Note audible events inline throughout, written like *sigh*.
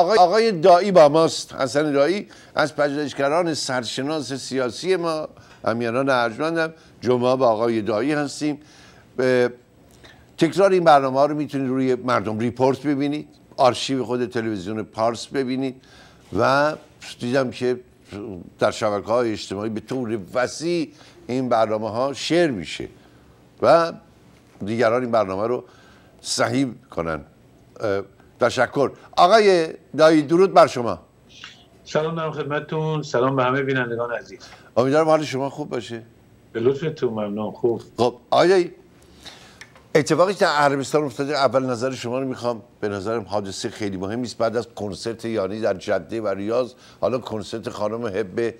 آقای, آقای دایی با ماست. حسن دایی از پژوهشگران سرشناس سیاسی ما امیران ارجمندم. جمعه با آقای دایی هستیم. به تکرار این برنامه ها رو می‌تونید روی مردم ریپورت ببینید. آرشیو خود تلویزیون پارس ببینید. و دیدم که در شبکه های اجتماعی به طور وسیع این برنامه ها شیر میشه و دیگران این برنامه رو صحیح کنن. تشکر. آقای دایی درود بر شما. سلام دارم خدمتتون. سلام به همه بینندگان عزیز. امیدوارم حال شما خوب باشه. به لطفتون ممنون. خوب. خب آقای اتفاقی که عربستان افتاده اول نظر شما رو می‌خوام. به نظرم حادثه خیلی مهمی است. بعد از کنسرت یانی در جده و ریاض حالا کنسرت خانم هبه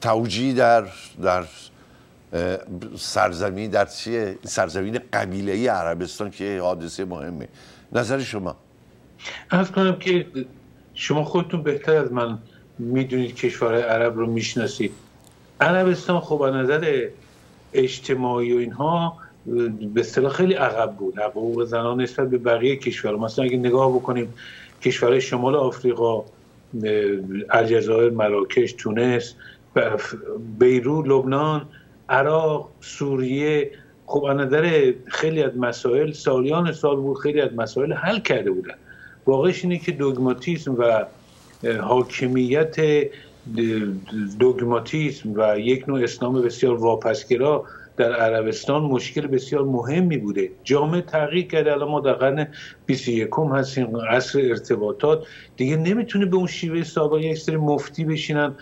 توجی در در سرزمین در چیه؟ سرزمین قبیله ای عربستان که حادثه مهمه. نظر شما؟ از کنم که شما خودتون بهتر از من می‌دونید کشورهای عرب رو می‌شناسید. عربستان خب از نظر اجتماعی و اینها به اصطلاح خیلی عقب بود. حقوق زنان نسبت به بقیه کشورها. مثلا اگه نگاه بکنیم کشورهای شمال آفریقا الجزایر مراکش تونس بیرو لبنان عراق سوریه خب از نظر خیلی از مسائل سالیان سال بود خیلی از مسائل حل کرده بودن. واقعش اینه که دوگماتیسم و حاکمیت دوگماتیسم و یک نوع اسلام بسیار واپسگرا در عربستان مشکل بسیار مهمی بوده. جامعه تغییر کرده الان ما در قرن 21 هستیم عصر ارتباطات. دیگه نمی‌تونه به اون شیوه سابق یک سری مفتی بشینن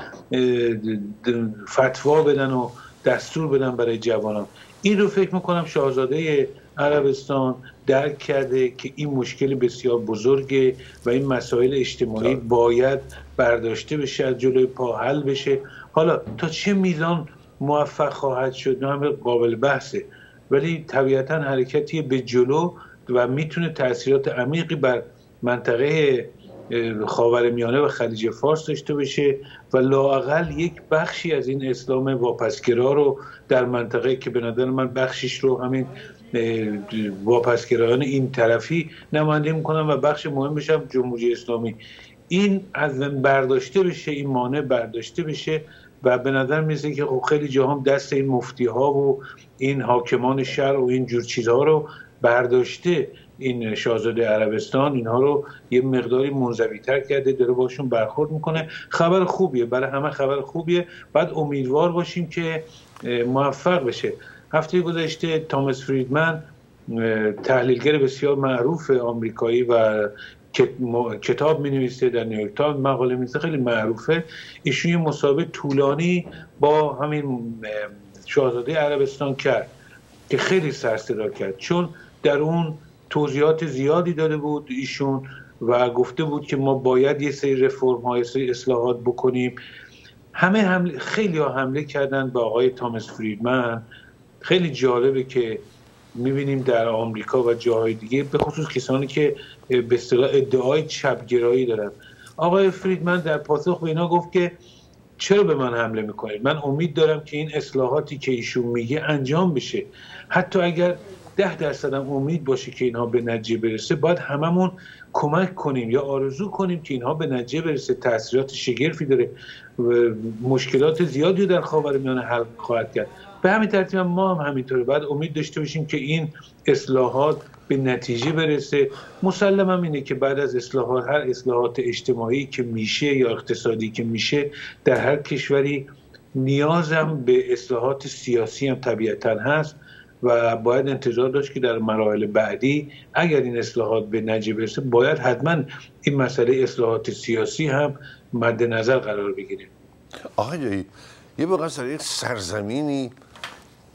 فتوا بدن و دستور بدن برای جوانان. این رو فکر می‌کنم شاهزاده عربستان درک کرده که این مشکل بسیار بزرگه و این مسائل اجتماعی باید برداشته بشه از جلوی پا حل بشه. حالا تا چه میزان موفق خواهد شد؟ نه قابل بحثه. ولی طبیعتا حرکتی به جلو و می‌تونه تاثیرات عمیقی بر منطقه خاورمیانه و خلیج فارس داشته باشه و لاقل یک بخشی از این اسلام واپسگرا رو در منطقه که به نظر من بخشیش رو همین واپسگرایان این طرفی نماینده می‌کنن و بخش مهمش هم جمهوری اسلامی. این از برداشته بشه این مانع برداشته بشه و به نظر می‌رسه که خب خیلی جاهم دست این مفتی ها و این حاکمان شهر و این جور چیزها رو برداشته. این شاهزاده عربستان اینها رو یه مقداری منزوی تر کرده داره باشون برخورد می‌کنه. خبر خوبیه برای همه خبر خوبیه. بعد امیدوار باشیم که موفق بشه. هفته گذشته تامس فریدمن تحلیلگر بسیار معروف آمریکایی و کتاب می نویسه در نیویورک تایمز مقاله می خیلی معروفه. ایشون یه مسابقه طولانی با همین شاهزاده عربستان کرد که خیلی سر کرد. چون در اون توضیحات زیادی داده بود ایشون و گفته بود که ما باید یه سری رفرم های سری اصلاحات بکنیم. همه حمله خیلی حمله کردن به آقای تامس فریدمن. خیلی جالبه که می‌بینیم در آمریکا و جاهای دیگه به خصوص کسانی که به اصطلاح ادعای چپگرایی دارن. آقای فریدمن در پاسخ به اینا گفت که چرا به من حمله می‌کنید؟ من امید دارم که این اصلاحاتی که ایشون میگه انجام بشه. حتی اگر ده درصد امید باشه که اینها به نتیجه برسه. باید هممون کمک کنیم یا آرزو کنیم که اینها به نتیجه برسه. تاثیرات شگرفی داره مشکلات زیادی در خاورمیانه حل خواهد کرد. به همین ترتیب ما هم همینطوره. باید امید داشته باشیم که این اصلاحات به نتیجه برسه. مسلم هم اینه که بعد از اصلاحات هر اصلاحات اجتماعی که میشه یا اقتصادی که میشه در هر کشوری نیازم به اصلاحات سیاسی هم طبیعتا هست. و باید انتظار داشت که در مراحل بعدی اگر این اصلاحات به نتیجه برسه باید حتما این مسئله اصلاحات سیاسی هم مد نظر قرار بگیره. آقای یه بقیه یک سرزمینی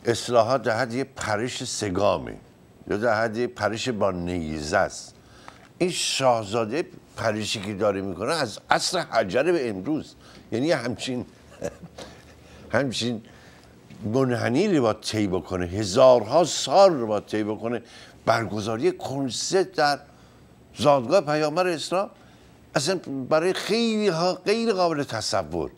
اصلاحات در حد یه پرش سگامه یا در حد یه پرش با نیزه است. این شاهزاده پریشی که داره می‌کنه از اصل حجر به امروز یعنی همچین *laughs* همچین منحنی رو باید طی بکنه هزارها سال رو باید طی بکنه. برگزاری کنسرت در زادگاه پیامبر اسلام اصلا برای خیلی ها غیر قابل تصور.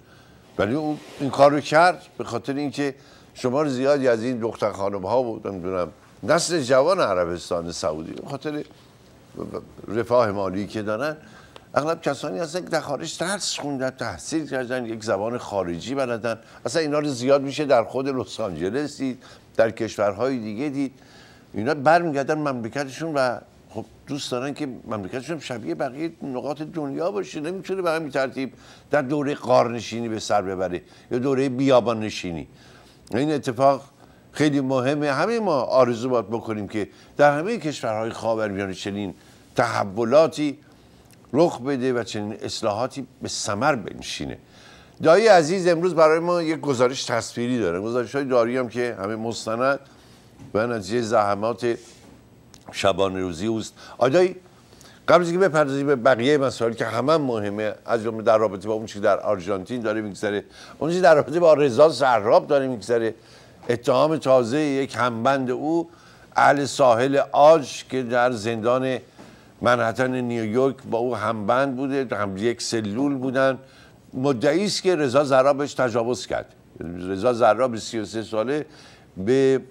ولی اون این کار رو کرد به خاطر اینکه شمار زیادی از این دختر خانم ها بود نمی‌دونم نسل جوان عربستان سعودی به خاطر رفاه مالی که دارن اغلب کسانی هستن که در خارج درس خوندن تحصیل کردن یک زبان خارجی بلدن. اصلا اینا رو زیاد میشه در خود لس آنجلس دید در کشورهای دیگه دید. اینا برمیگردن مملکتشون و خب دوست دارن که مملکتشون شبیه بقیه نقاط دنیا باشه. نمی‌تونه به همین ترتیب در دوره قارنشینی به سر ببره یا دوره بیابان نشینی این اتفاق خیلی مهمه. همه ما آرزو باید بکنیم که در همه کشورهای خاورمیانه چنین تحولاتی رخ بده و چنین اصلاحاتی به ثمر بنشینه. دایی عزیز امروز برای ما یک گزارش تصویری داره. گزارش های داری هم که همه مستند و نتیجه زحمات شبان روزی اوست. آدایی قبل از اینکه بپردازیم به بقیه مسائل که همه مهمه از جمله در رابطه با اون چیزی در آرژانتین داره میگذره اون چیزی در رابطه با رضا زراب داره میگذره اتهام تازه یک همبند او اهل ساحل آج که در زندان منحتن نیویورک با او همبند بوده هم یک سلول بودن. مدعی است که رضا زرابش تجاوز کرد. رضا زراب 33 ساله به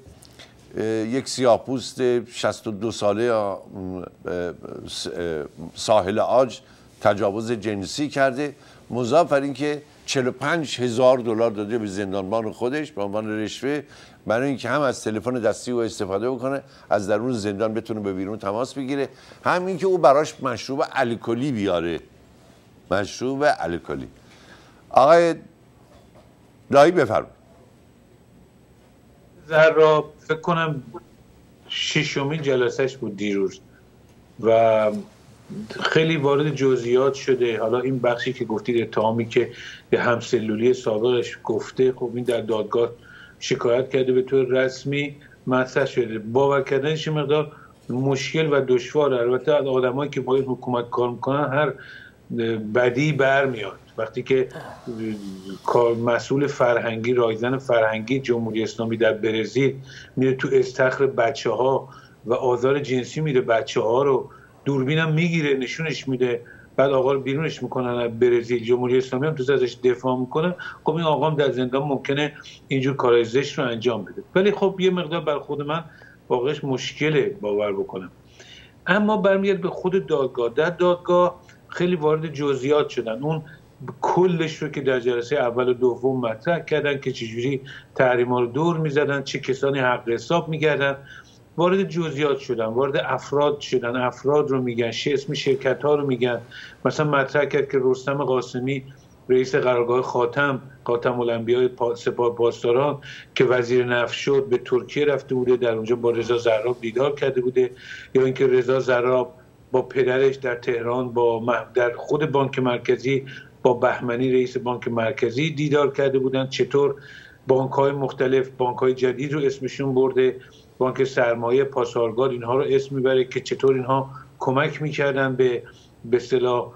یک سیاپوست 62 ساله ساحل آج تجاوز جنسی کرده. مضاف بر اینکه 45 هزار دلار داده به زندانبان خودش به عنوان رشوه برای اینکه هم از تلفن دستی او استفاده بکنه از درون زندان بتونه به بیرون تماس بگیره. همین که او براش مشروب الکلی بیاره. مشروب الکلی. آقای دایی بفرمایید. را فکر کنم ششمین جلسهش بود دیروز و خیلی وارد جزئیات شده. حالا این بخشی که گفتید اتهامی که به همسلولی سابقش گفته خب این در دادگاه شکایت کرده به طور رسمی مطرح شده. باور کردنش مقدار مشکل و دشوار. البته آدمایی که باید حکومت کار می‌کنن هر بدی برمیاد. وقتی که مسئول فرهنگی رایزن فرهنگی جمهوری اسلامی در برزیل میره تو استخر بچه ها و آزار جنسی میره بچه ها رو دوربینم می‌گیره نشونش میده. بعد آقا رو بیرونش می‌کنن برزیل جمهوری اسلامی هم تو ازش دفاع می‌کنه. خب این آقا هم در زندان ممکنه اینجور کارهای زشت رو انجام بده. ولی خب یه مقدار بر خود من واقعش مشکله باور بکنم. اما برمیاد به خود دادگاه. در دادگاه خیلی وارد جزئیات شدن. اون کلش رو که در جلسه اول و دوم مطرح کردن که چجوری تحریما رو دور می‌زدن چه کسانی حق حساب میگردن وارد جزئیات شدن وارد افراد شدن. افراد رو میگن اسم شرکت ها رو میگن. مثلا مطرح کرد که رستم قاسمی رئیس قرارگاه خاتم خاتم المپیای سپاه پاسداران که وزیر نفت شد به ترکیه رفته بوده در اونجا با رضا زراب دیدار کرده بوده. یا اینکه رضا زراب با پدرش در تهران با در خود بانک مرکزی با بهمنی رئیس بانک مرکزی دیدار کرده بودن. چطور بانک های مختلف بانک های جدید رو اسمشون برده. بانک سرمایه پاسارگاد اینها رو اسم می‌بره که چطور اینها کمک می‌کردن به به اصطلاح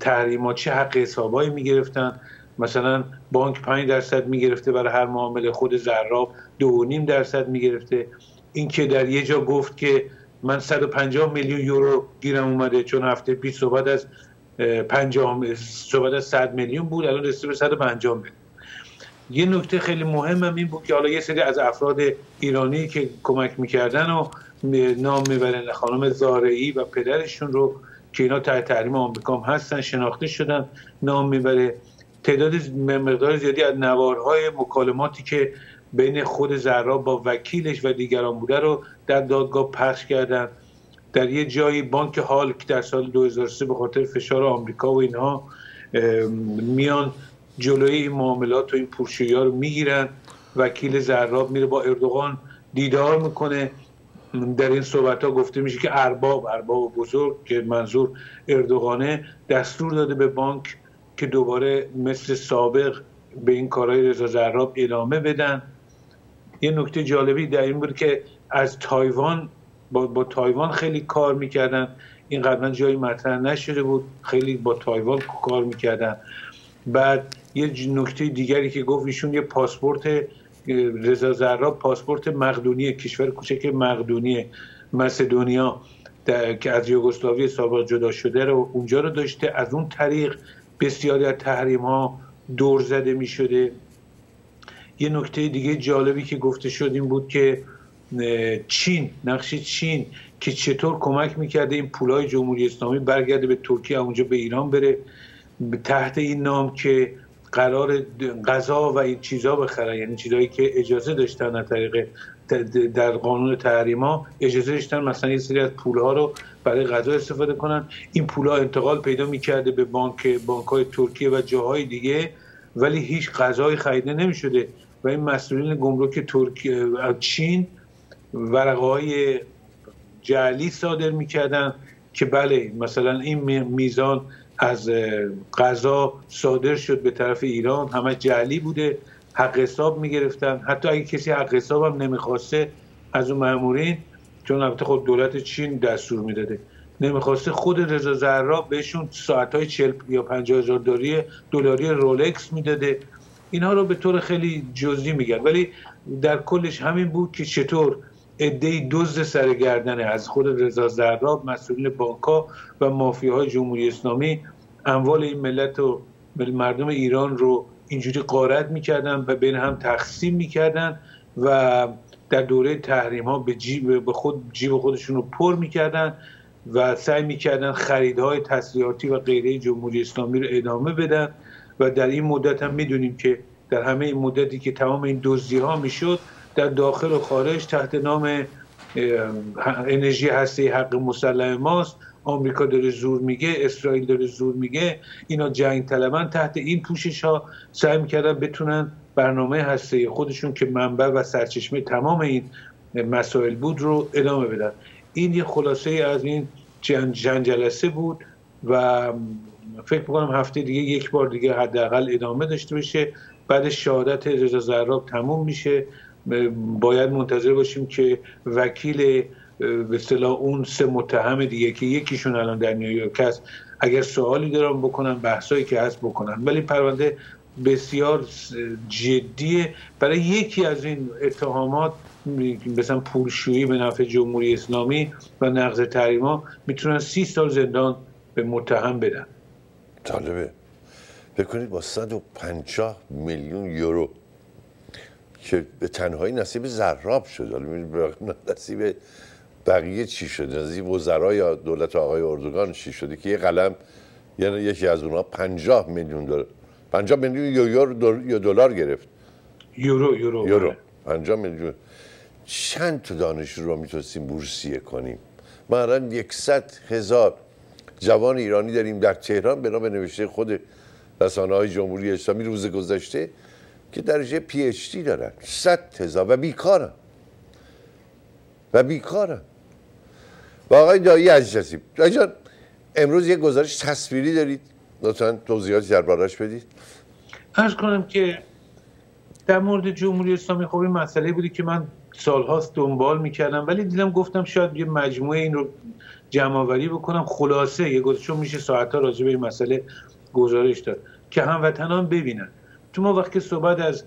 تحریما چه حق حسابایی می‌گرفتن. مثلا بانک 5 درصد می‌گرفته برای هر معامله خود زراب دو نیم درصد می‌گرفته. این که در یه جا گفت که من 150 میلیون یورو گیرم اومده چون هفته پیش صحبت از 50 صحبت از 100 میلیون بود الان رسیده به 150 میلیون. یه نکته خیلی مهمم این بود که حالا یه سری از افراد ایرانی که کمک می‌کردن و نام می‌برن خانم زارعی و پدرشون رو که اینا تحت تحریم آمریکا هستن شناخته شدن نام می‌بره. تعداد مقدار زیادی از نوارهای مکالماتی که بین خود زرا با وکیلش و دیگران بوده رو در دادگاه پخش کردن. در یه جایی بانک حال که در سال 2003 به خاطر فشار آمریکا و اینها میان جلوی این معاملات و این پرشویی ها رو می‌گیرن. وکیل زراب میره با اردوغان دیدار می‌کنه. در این صحبت ها گفته میشه که ارباب ارباب بزرگ که منظور اردوغانه دستور داده به بانک که دوباره مثل سابق به این کارهای رضا زراب ادامه بدن. یه نکته جالبی در این بود که از تایوان با, با تایوان خیلی کار می‌کردن. این قبلا جایی مطرح نشده بود. خیلی با تایوان کار می‌کردن. بعد یه نکته دیگری که گفت ایشون یه پاسپورت رضا زراب پاسپورت مقدونی کشور کوچک مقدونی مسدونیا که از یوگسلاوی سابق جدا شده رو اونجا رو داشته. از اون طریق بسیاری از تحریم ها دور زده می شده یه نکته دیگه جالبی که گفته شد این بود که چین نقش چین که چطور کمک می‌کرده این پولای جمهوری اسلامی برگرده به ترکیه اونجا به ایران بره. تحت این نام که قرار غذا و این چیزا بخرن. یعنی چیزایی که اجازه داشتن از طریق در قانون تحریما اجازه داشتن مثلا یه سری از پولها رو برای غذا استفاده کنن. این پولها انتقال پیدا می‌کرده به بانک بانک های ترکیه و جاهای دیگه ولی هیچ غذای خریده نمی‌شده. و این مسئولین گمرک ترکیه چین ورقه های جعلی صادر می‌کردن که بله مثلا این میزان از غذا صادر شد به طرف ایران. همه جعلی بوده. حق حساب می‌گرفتن. حتی اگه کسی حق حساب هم نمی‌خواسته از اون مامورین چون البته خود دولت چین دستور می‌داده نمی‌خواسته خود رضا زهرا بهشون ساعت های 40 یا 50 هزار دلاری رولکس می‌داده. اینها رو به طور خیلی جزئی میگن. ولی در کلش همین بود که چطور عده دزد سرگردنه از خود رضا زراب مسئولین بانکا و مافیاهای جمهوری اسلامی اموال این ملت و مردم ایران رو اینجوری قارت می‌کردن و بین هم تقسیم می‌کردن و در دوره تحریم ها به جیب به خود جیب خودشون رو پر می‌کردن و سعی می‌کردن خریدهای تسلیحاتی و غیره جمهوری اسلامی رو ادامه بدن. و در این مدت هم می‌دونیم که در همه این مدتی که تمام این دزدی ها می‌شد در داخل و خارج تحت نام انرژی هسته حق مسلم ماست. آمریکا داره زور میگه اسرائیل داره زور میگه. اینا جنگ طلبن تحت این پوشش ها سعی می‌کردن بتونن برنامه هسته خودشون که منبع و سرچشمه تمام این مسائل بود رو ادامه بدن. این یه خلاصه از این جنگ جلسه بود و فکر می‌کنم هفته دیگه یک بار دیگه حداقل ادامه داشته بشه بعد شهادت رضا زراب تموم میشه. باید منتظر باشیم که وکیل به اصطلاح اون سه متهم دیگه که یکیشون الان در نیویورک هست اگر سوالی دارم بکنن بحثایی که هست بکنن. ولی پرونده بسیار جدیه. برای یکی از این اتهامات مثلا پولشویی به نفع جمهوری اسلامی و نقض تحریما می‌تونن سی سال زندان به متهم بدن. طالبه بکنید با 150 میلیون یورو که به تنهایی نصیب زراب شد. حالا نصیب بقیه چی شد؟ نصیب وزرای دولت آقای اردوگان چی شده که یه قلم یعنی یکی از اونها 50 میلیون دلار 50 میلیون یورو یا دلار گرفت. یورو یورو. یورو. 50 میلیون. چند تا دانش رو می‌تونستیم بورسیه کنیم؟ ما الان 100 هزار جوان ایرانی داریم در تهران به نام نوشته خود رسانه های جمهوری اسلامی روز گذشته. که درجه پی اچ دی دارن. صد هزار. و بیکارن. و بیکارن. و آقای دایی عزیز هستیم جان امروز یه گزارش تصویری دارید. لطفا توضیحاتی دربارش بدید. ارز کنم که در مورد جمهوری اسلامی خب این مسئله بودی که من سالهاست دنبال می‌کردم ولی دیدم گفتم شاید یه مجموعه این رو جمع آوری بکنم. خلاصه یه گزارش میشه ساعتها راجع به این مسئله گزارش داد. که هموطنان ببینن. تو ما وقتی صحبت از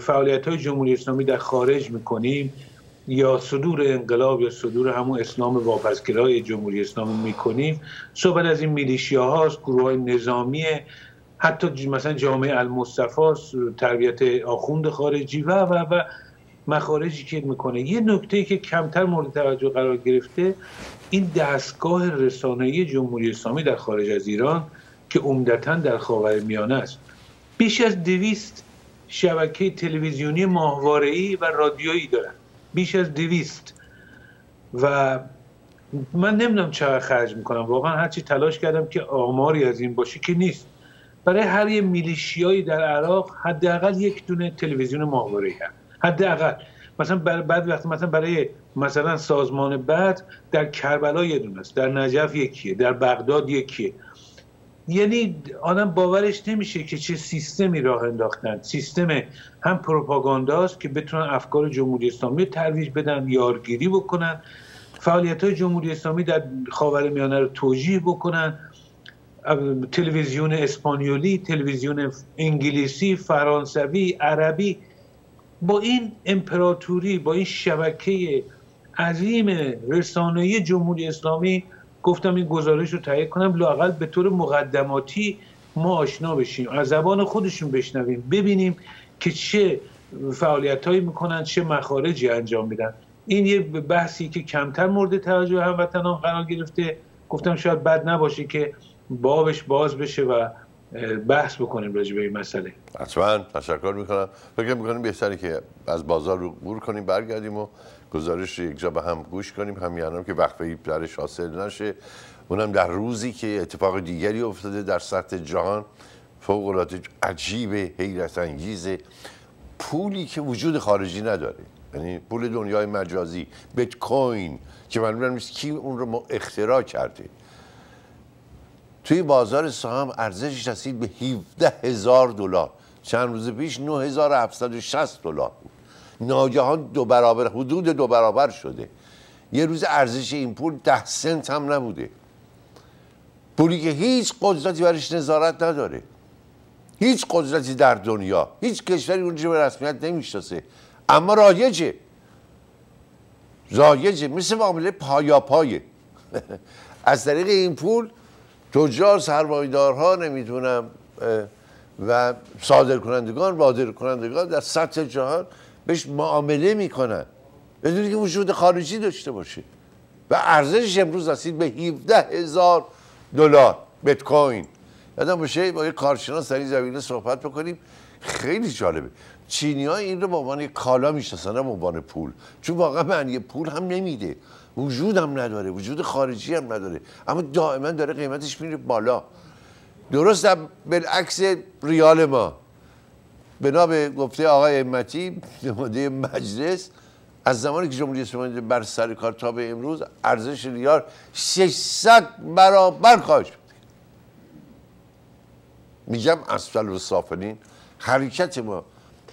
فعالیت های جمهوری اسلامی در خارج می‌کنیم یا صدور انقلاب یا صدور همون اسلام واپسگرای جمهوری اسلامی می‌کنیم صحبت از این میلیشیا هاست گروه های نظامی حتی مثلا جامعه المصطفى تربیت آخوند خارجی و و و مخارجی که می‌کنه. یه نکته که کمتر مورد توجه قرار گرفته این دستگاه رسانه‌ای جمهوری اسلامی در خارج از ایران که عمدتا در خاورمیانه است. بیش از دویست شبکه تلویزیونی ماهواره‌ای و رادیویی دارن. بیش از دویست. و من نمی‌دونم چقدر خرج می‌کنم. واقعا هرچی تلاش کردم که آماری از این باشه که نیست. برای هر یه میلیشیایی در عراق حداقل یک دونه تلویزیون ماهواره‌ای هست. حداقل. مثلا بعد وقتی مثلا برای مثلا سازمان بعد در کربلا یه دونه است. در نجف یکیه. در بغداد یکیه. یعنی آدم باورش نمیشه که چه سیستمی راه انداختن. سیستم هم پروپاگانداست که بتونن افکار جمهوری اسلامی رو ترویج بدن یارگیری بکنن. فعالیت های جمهوری اسلامی در خاور میانه رو توجیه بکنن. تلویزیون اسپانیولی تلویزیون انگلیسی فرانسوی عربی. با این امپراتوری با این شبکه عظیم رسانه‌ای جمهوری اسلامی گفتم این گزارش رو تهیه کنم لاقل به طور مقدماتی ما آشنا بشیم از زبان خودشون بشنویم ببینیم که چه فعالیت هایی می‌کنن چه مخارجی انجام میدن. این یه بحثی که کمتر مورد توجه هموطنان قرار گرفته. گفتم شاید بد نباشه که بابش باز بشه و بحث بکنیم راجع به این مسئله. حتما. تشکر می‌کنم. فکر می‌کنم بهتره که از بازار رو کنیم برگردیم و گزارش رو یک جا به هم گوش کنیم. هم که وقفه درش حاصل نشه. اونم در روزی که اتفاق دیگری افتاده در سطح جهان. فوق العاده عجیب حیرت انگیزه پولی که وجود خارجی نداره. یعنی پول دنیای مجازی بیت کوین که معلوم نیست کی اون رو اختراع کرده. توی بازار سهام ارزشش رسید به 17 هزار دلار. چند روز پیش 9760 دلار بود. ناگهان دو برابر حدود دو برابر شده. یه روز ارزش این پول ده سنت هم نبوده. پولی که هیچ قدرتی برش نظارت نداره. هیچ قدرتی در دنیا هیچ کشوری اونجا به رسمیت نمی‌شناسه. اما رایجه. رایجه. مثل معامله پایا پایه. *laughs* از طریق این پول تجار سرمایدارها نمی‌تونم و صادر کنندگان وادر کنندگان در سطح جهان بهش معامله می‌کنن. بدون که وجود خارجی داشته باشه. و ارزشش امروز رسید به 17 هزار دلار بیت کوین یادم باشه با یه کارشناس در این زمینه صحبت بکنیم. خیلی جالبه. چینی ها این رو به عنوان کالا می‌شناسن به عنوان پول. چون واقعا معنی پول هم نمیده. وجود هم نداره. وجود خارجی هم نداره. اما دائما داره قیمتش میره بالا. درست بالعکس ریال ما. بنا به گفته آقای امتی نماده مجلس از زمانی که جمهوری اسلامی بر سر کار تا به امروز ارزش ریال 600 برابر کاهش میگم اسفل و سافلین حرکت ما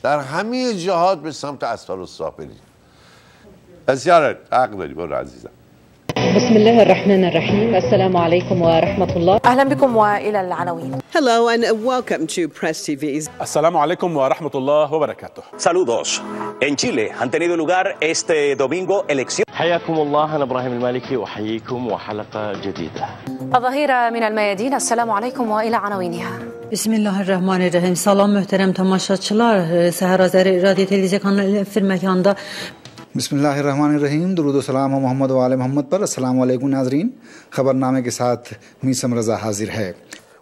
در همه جهات به سمت اسفل و سافلین بسیار حق داری برو عزیزم. بسم الله الرحمن الرحيم السلام عليكم ورحمة الله أهلا بكم وإلى العناوين Hello and welcome to Press TV. السلام عليكم ورحمة الله وبركاته Saludos. En Chile han tenido lugar este domingo elecciones. حياكم الله أنا إبراهيم المالكي أحييكم وحلقة جديدة الظهيرة من الميادين السلام عليكم وإلى عناوينها Bismillahirrahmanirrahim. Salam möhtərəm tamaşaçılar. Səhər Azəri Radio Televiziya kanalı efir məkanda बिस्मिल्लाहिर्रहमानिर्रहीम दरुद सलाम मोहम्मद वाले मोहम्मद पर अस्सलाम वालेकुम नाजरीन खबरनामे के साथ मीसम रजा हाजिर है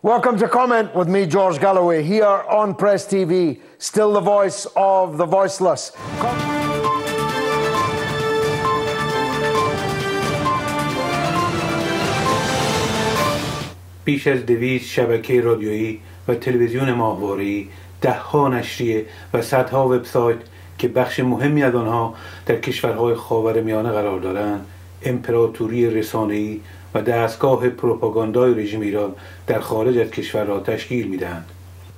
Welcome to Comment with me, George Galloway, here on Press TV, still the voice of the voiceless. بیش از دویست شبکه رادیویی و تلویزیون ماهواره‌ای دهها نشریه و صدها وبسایت که بخش مهمی از آنها در کشورهای خاورمیانه قرار دارند امپراتوری رسانه‌ای و دستگاه پروپاگاندای رژیم ایران در خارج از کشور را تشکیل می‌دهند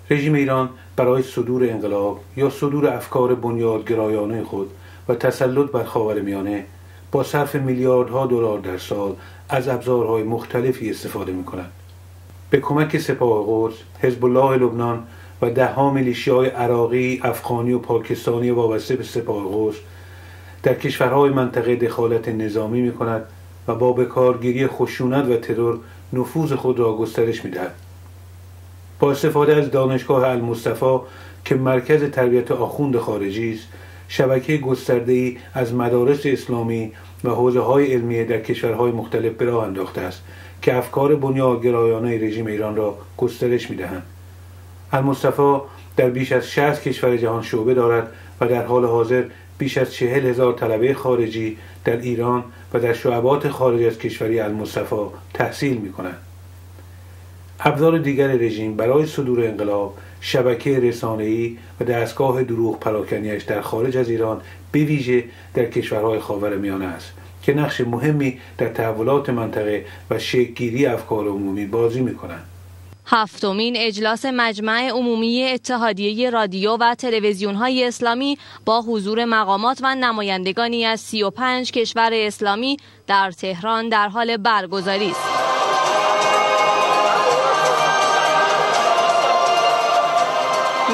رژیم ایران برای صدور انقلاب یا صدور افکار بنیادگرایانه خود و تسلط بر خاورمیانه با صرف میلیاردها دلار در سال از ابزارهای مختلفی استفاده می کند. به کمک سپاه قدس، حزب الله لبنان و دهها های عراقی، افغانی و پاکستانی وابسته به سپاه قدس در کشورهای منطقه دخالت نظامی می کند و با بکارگیری خشونت و ترور نفوذ خود را گسترش می دهد. با استفاده از دانشگاه المصطفى که مرکز تربیت آخوند خارجی است شبکه گسترده ای از مدارس اسلامی و حوزه های علمیه در کشورهای مختلف به راه انداخته است که افکار بنیادگرایانه رژیم ایران را گسترش می‌دهند المصطفى در بیش از 60 کشور جهان شعبه دارد و در حال حاضر بیش از چهل هزار طلبه خارجی در ایران و در شعبات خارج از کشوری المصطفى تحصیل می کنند. ابزار دیگر رژیم برای صدور انقلاب شبکه رسانه‌ای و دستگاه دروغ پراکنیش در خارج از ایران به ویژه در کشورهای خاورمیانه است که نقش مهمی در تحولات منطقه و شکلگیری افکار عمومی بازی می‌کنند. هفتمین اجلاس مجمع عمومی اتحادیه رادیو و تلویزیون های اسلامی با حضور مقامات و نمایندگانی از 35 کشور اسلامی در تهران در حال برگزاری است.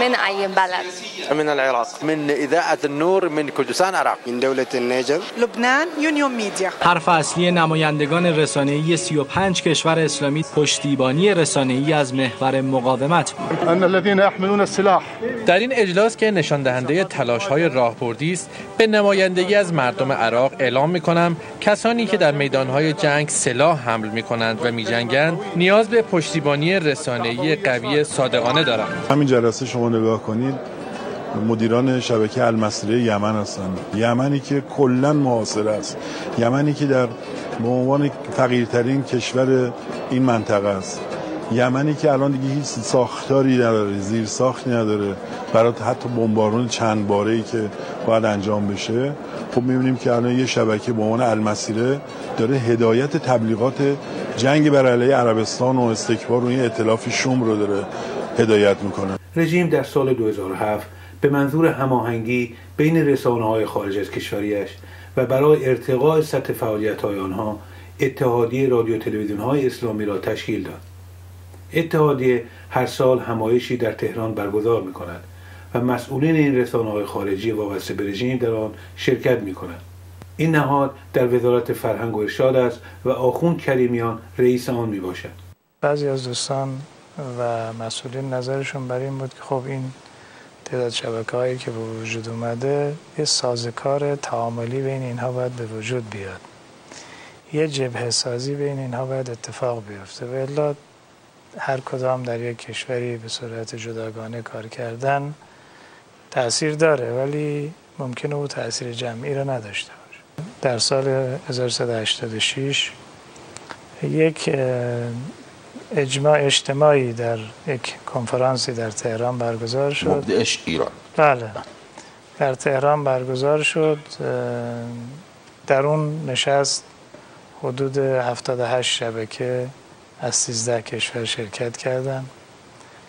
من أي بلد؟ من العراق من إذاعة النور من کردستان عراق من دولة النيجر لبنان یونیوم میدیا حرف اصلی نمایندگان رسانه‌ای 35 کشور اسلامی پشتیبانی رسانه‌ای از محور مقاومت بود. ان الذين يحملون السلاح در این اجلاس که نشان دهنده تلاش‌های راهبردی است به نمایندگی از مردم عراق اعلام می‌کنم کسانی که در میدانهای جنگ سلاح حمل می‌کنند و می‌جنگند نیاز به پشتیبانی رسانه‌ای قوی صادقانه دارند. همین جلسه شما نگاه کنید مدیران شبکه المصری یمن هستند یمنی که کلا معاصر است. یمنی که در به عنوان فقیرترین کشور این منطقه است. یمنی که الان دیگه هیچ ساختاری نداره زیر ساختی نداره. برای حتی بمبارون چند باره ای که باید انجام بشه. خب می‌بینیم که الان یه شبکه به عنوان المسیره داره هدایت تبلیغات جنگ بر علیه عربستان و استکبار و این ائتلاف شوم رو داره هدایت می‌کنه. رژیم در سال 2007 به منظور هماهنگی بین رسانه های خارج از کشوریش و برای ارتقاء سطح فعالیت های آنها اتحادیه رادیو تلویزیون های اسلامی را تشکیل داد. اتحادیه هر سال همایشی در تهران برگزار می کند و مسئولین این رسانه های خارجی وابسته به رژیم در آن شرکت می کنند این نهاد در وزارت فرهنگ و ارشاد است و آخوند کریمیان رئیس آن می باشد بعضی از دوستان و مسئولین نظرشون بر این بود که خب این تعداد شبکه هایی که به وجود اومده یه سازکار تعاملی بین اینها باید به وجود بیاد. یه جبه سازی بین اینها باید اتفاق بیفته و الا هر کدام در یک کشوری به صورت جداگانه کار کردن تاثیر داره ولی ممکنه او تاثیر جمعی را نداشته باشه. در سال 1386 یک اجماع اجتماعی در یک کنفرانسی در تهران برگزار شد. مبدعش ایران. بله. در تهران برگزار شد در اون نشست حدود 78 شبکه از 13 کشور شرکت کردن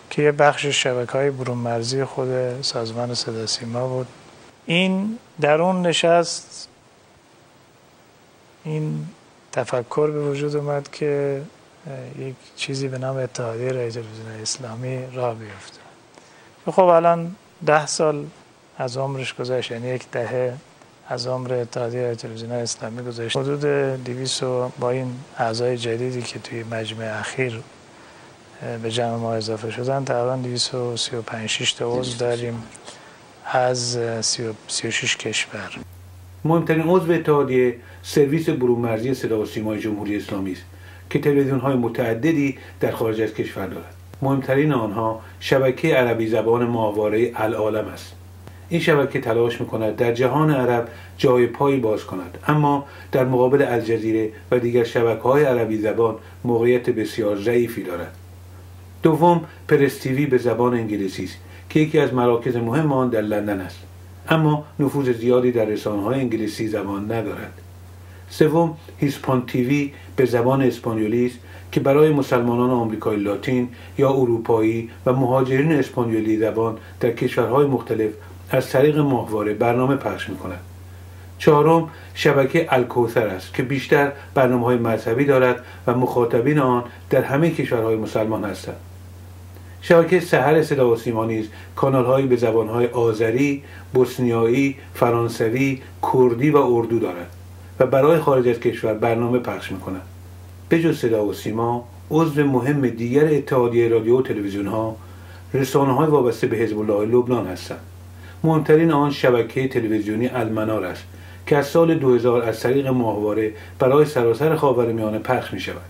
که یه بخش شبکه های برون مرزی خود سازمان صدا سیما بود. این در اون نشست این تفکر به وجود اومد که یک چیزی به نام اتحادیه رای تلویزیون اسلامی راه بیفته خب الان ده سال از عمرش گذشت یعنی یک دهه از عمر اتحادیه رای تلویزیون اسلامی گذشت. حدود 200 با این اعضای جدیدی که توی مجمع اخیر به جمع ما اضافه شدن تقریبا 235 6 تا عضو داریم از 36 کشور. مهمترین عضو اتحادیه سرویس برون مرزی صدا و سیمای جمهوری اسلامی است. که تلویزیون های متعددی در خارج از کشور دارد. مهمترین آنها شبکه عربی زبان ماهواره العالم است. این شبکه تلاش می‌کند در جهان عرب جای پایی باز کند. اما در مقابل الجزیره و دیگر شبکه های عربی زبان موقعیت بسیار ضعیفی دارد. دوم پرستیوی به زبان انگلیسی است که یکی از مراکز مهم آن در لندن است. اما نفوذ زیادی در رسانه های انگلیسی زبان ندارد. سوم هیسپان تیوی به زبان اسپانیولی است که برای مسلمانان آمریکای لاتین یا اروپایی و مهاجرین اسپانیولی زبان در کشورهای مختلف از طریق ماهواره برنامه پخش می کند. چهارم شبکه الکوثر است که بیشتر برنامه های مذهبی دارد و مخاطبین آن در همه کشورهای مسلمان هستند. شبکه سحر صدا و سیما نیز کانال به زبانهای آذری، بوسنیایی، فرانسوی، کردی و اردو دارد. و برای خارج از کشور برنامه پخش می‌کنند. به جز صدا و سیما عضو مهم دیگر اتحادیه رادیو و تلویزیون ها رسانه های وابسته به حزب الله لبنان هستند. مهمترین آن شبکه تلویزیونی المنار است که از سال 2000 از طریق ماهواره برای سراسر خاورمیانه پخش می شود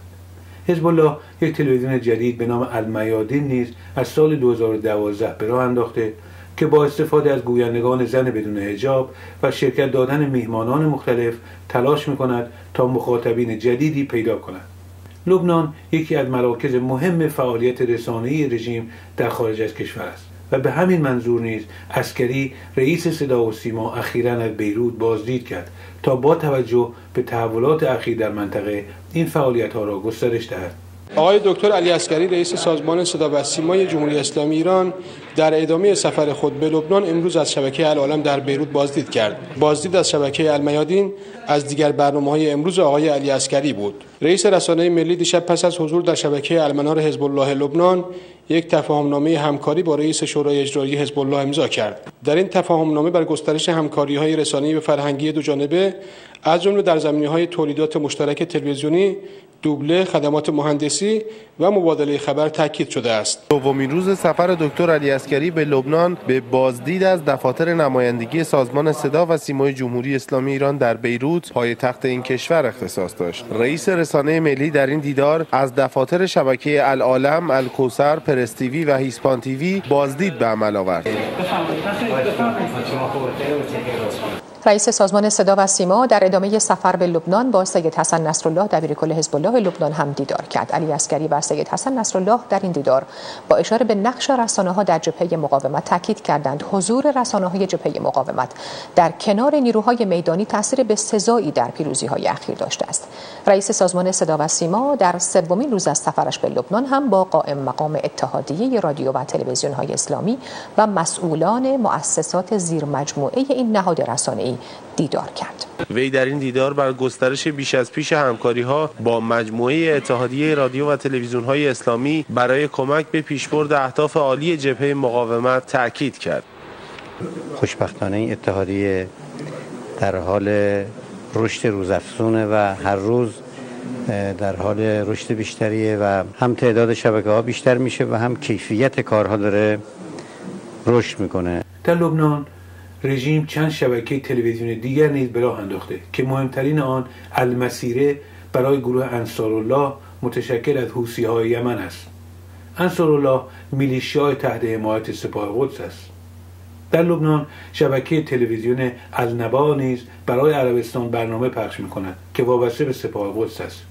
حزب الله یک تلویزیون جدید به نام المیادین نیز از سال 2012 به راه انداخته که با استفاده از گویندگان زن بدون هجاب و شرکت دادن میهمانان مختلف تلاش می کند تا مخاطبین جدیدی پیدا کند. لبنان یکی از مراکز مهم فعالیت رسانه‌ای رژیم در خارج از کشور است و به همین منظور نیز عسکری رئیس صدا و سیما اخیرا از بیروت بازدید کرد تا با توجه به تحولات اخیر در منطقه این فعالیت ها را گسترش دهد آقای دکتر علی عسکری رئیس سازمان صدا و سیمای جمهوری اسلامی ایران در ادامه سفر خود به لبنان امروز از شبکه العالم در بیروت بازدید کرد. بازدید از شبکه المیادین از دیگر برنامه های امروز آقای علی اسکری بود. رئیس رسانه ملی دیشب پس از حضور در شبکه المنار حزب الله لبنان یک تفاهمنامه همکاری با رئیس شورای اجرایی حزب الله امضا کرد. در این تفاهمنامه بر گسترش همکاری های رسانه‌ای و فرهنگی دو جانبه از جمله در زمینه‌های تولیدات مشترک تلویزیونی دوبله خدمات مهندسی و مبادله خبر تاکید شده است. دومین روز سفر دکتر علی عسکری به لبنان به بازدید از دفاتر نمایندگی سازمان صدا و سیمای جمهوری اسلامی ایران در بیروت پایتخت این کشور اختصاص داشت. رئیس رسانه ملی در این دیدار از دفاتر شبکه العالم، الکوثر، Press TV و Hispan TV بازدید به عمل آورد. رئیس سازمان صدا و سیما در ادامه سفر به لبنان با سید حسن نصرالله دبیرکل حزب الله لبنان هم دیدار کرد. علی عسکری و سید حسن نصرالله در این دیدار با اشاره به نقش رسانه ها در جبهه مقاومت تاکید کردند. حضور رسانه های جبهه مقاومت در کنار نیروهای میدانی تاثیر به سزایی در پیروزی های اخیر داشته است. رئیس سازمان صدا و سیما در سومین روز از سفرش به لبنان هم با قائم مقام اتحادیه رادیو و تلویزیون های اسلامی و مسئولان مؤسسات زیر مجموعه این نهاد رسانه‌ای دیدار کرد. وی در این دیدار بر گسترش بیش از پیش همکاری ها با مجموعه اتحادیه رادیو و تلویزیون های اسلامی برای کمک به پیشبرد اهداف عالی جبهه مقاومت تاکید کرد. خوشبختانه این اتحادیه در حال رشد روزافزونه و هر روز در حال رشد بیشتریه و هم تعداد شبکه ها بیشتر میشه و هم کیفیت کارها داره رشد می‌کنه در لبنان رژیم چند شبکه تلویزیون دیگر نیز به راه انداخته که مهمترین آن المسیره برای گروه انصارالله متشکل از حوسی های یمن است. انصارالله میلیشیای تحت حمایت سپاه قدس است. در لبنان شبکه تلویزیون النبا نیز برای عربستان برنامه پخش می کند که وابسته به سپاه قدس است.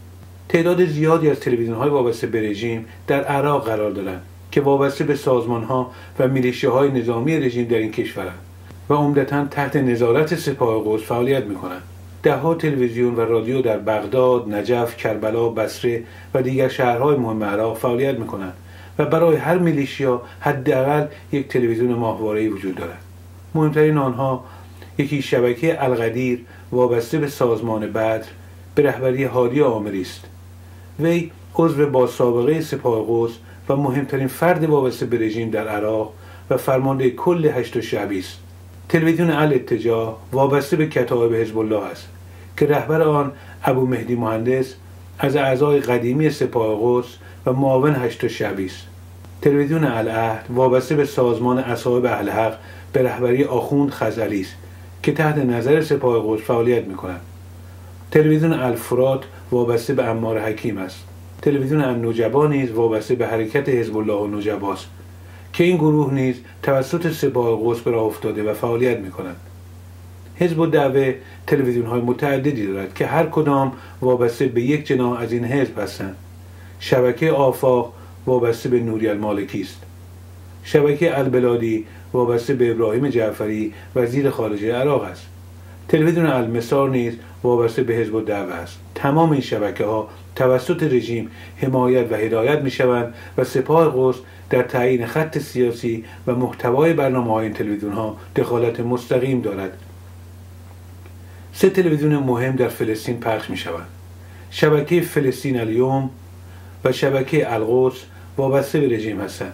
تعداد زیادی از تلویزیون های وابسته به رژیم در عراق قرار دارند که وابسته به سازمان ها و های نظامی رژیم در این کشورند و عمدتا تحت نظارت سپاه قدس فعالیت می کنند دهها تلویزیون و رادیو در بغداد، نجف، کربلا، بصره و دیگر شهرهای مهم عراق فعالیت می کنند و برای هر میلیشیا حداقل یک تلویزیون ماهواره‌ای وجود دارد. مهمترین آنها یکی شبکه القدیر وابسته به سازمان بدر به رهبری هادی آمری است. وی عضو با سابقه سپاه قدس و مهمترین فرد وابسته به رژیم در عراق و فرمانده کل هشت شعبی است. تلویزیون الاتجاه وابسته به کتاب حزب الله است که رهبر آن ابو مهدی مهندس از اعضای قدیمی سپاه قدس و معاون هشت شبی است. تلویزیون العهد وابسته به سازمان اصحاب اهل حق به رهبری آخوند خزلی است که تحت نظر سپاه قدس فعالیت می‌کنند تلویزیون الفرات وابسته به امار حکیم است. تلویزیون النجبا نیز وابسته به حرکت حزب الله و نجباست که این گروه نیز توسط سپاه قدس به راه افتاده و فعالیت می کنند حزب و تلویزیون های متعددی دارد که هر کدام وابسته به یک جناح از این حزب هستند. شبکه آفاق وابسته به نوری المالکی است. شبکه البلادی وابسته به ابراهیم جعفری وزیر خارجه عراق است. تلویزیون المسار نیز وابسته به حزب و است. تمام این شبکه ها توسط رژیم حمایت و هدایت می شوند و سپاه قدس در تعیین خط سیاسی و محتوای برنامه های تلویزیون ها دخالت مستقیم دارد. سه تلویزیون مهم در فلسطین پخش می شوند شبکه فلسطین الیوم و شبکه القدس وابسته به رژیم هستند.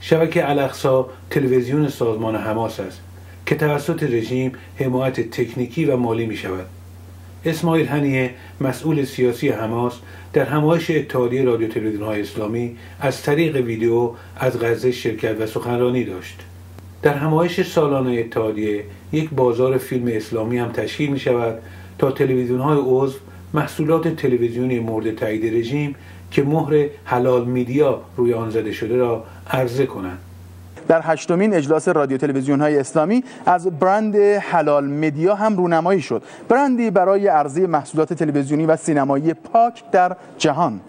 شبکه الاقصا تلویزیون سازمان حماس است که توسط رژیم حمایت تکنیکی و مالی می شود اسماعیل هنیه مسئول سیاسی حماس در همایش اتحادیه رادیو تلویزیون های اسلامی از طریق ویدیو از غزه شرکت و سخنرانی داشت. در همایش سالانه اتحادیه یک بازار فیلم اسلامی هم تشکیل می شود تا تلویزیون های عضو محصولات تلویزیونی مورد تایید رژیم که مهر حلال میدیا روی آن زده شده را عرضه کنند. در هشتمین اجلاس رادیو تلویزیون های اسلامی از برند حلال مدیا هم رونمایی شد. برندی برای عرضه محصولات تلویزیونی و سینمایی پاک در جهان.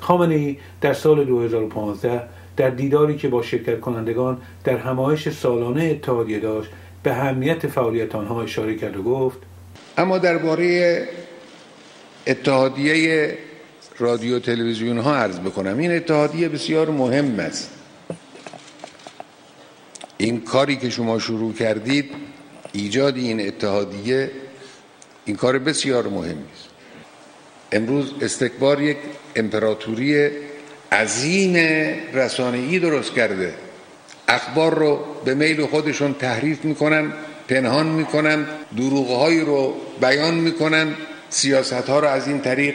خامنه ای در سال 2015 در دیداری که با شرکت کنندگان در همایش سالانه اتحادیه داشت به اهمیت فعالیت آنها اشاره کرد و گفت اما درباره اتحادیه رادیو تلویزیون ها عرض بکنم. این اتحادیه بسیار مهم است. این کاری که شما شروع کردید ایجاد این اتحادیه این کار بسیار مهمی است امروز استکبار یک امپراتوری عظیم رسانه‌ای درست کرده. اخبار رو به میل خودشون تحریف می‌کنن پنهان می‌کنن دروغهایی رو بیان می‌کنن سیاست ها رو از این طریق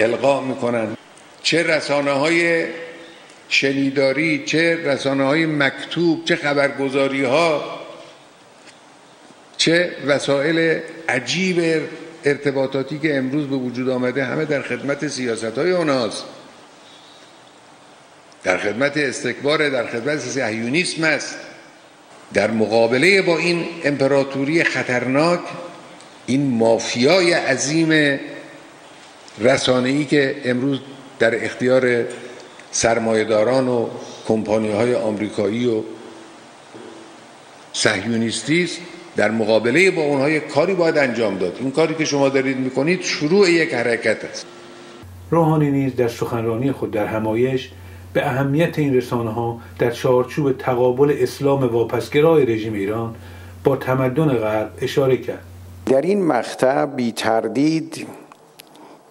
القا می‌کنن. چه رسانه های شنیداری چه رسانه های مکتوب چه خبرگزاری ها چه وسایل عجیب ارتباطاتی که امروز به وجود آمده همه در خدمت سیاست های اوناست. در خدمت استکبار در خدمت صهیونیسم است. در مقابله با این امپراتوری خطرناک این مافیای عظیم رسانه‌ای که امروز در اختیار سرمایهداران و کمپانی های آمریکایی و صهیونیستی است. در مقابله با اونها یک کاری باید انجام داد. این کاری که شما دارید می‌کنید شروع یک حرکت است. روحانی نیز در سخنرانی خود در همایش به اهمیت این رسانه ها در چارچوب تقابل اسلام واپسگرای رژیم ایران با تمدن غرب اشاره کرد. در این مقطع بی تردید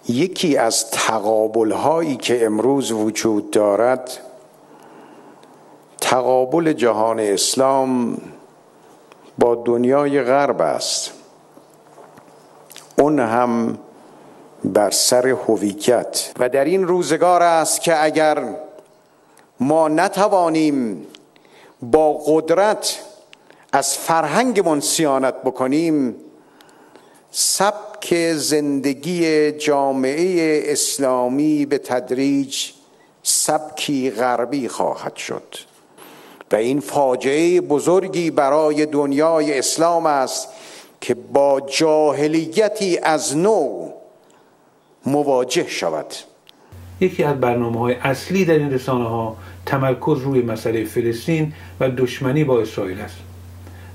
یکی از تقابل هایی که امروز وجود دارد تقابل جهان اسلام با دنیای غرب است. اون هم بر سر هویت. و در این روزگار است که اگر ما نتوانیم با قدرت از فرهنگمون سیانت بکنیم سبک زندگی جامعه اسلامی به تدریج سبکی غربی خواهد شد. و این فاجعه بزرگی برای دنیای اسلام است که با جاهلیتی از نو مواجه شود. یکی از برنامه های اصلی در این رسانه ها تمرکز روی مسئله فلسطین و دشمنی با اسرائیل است.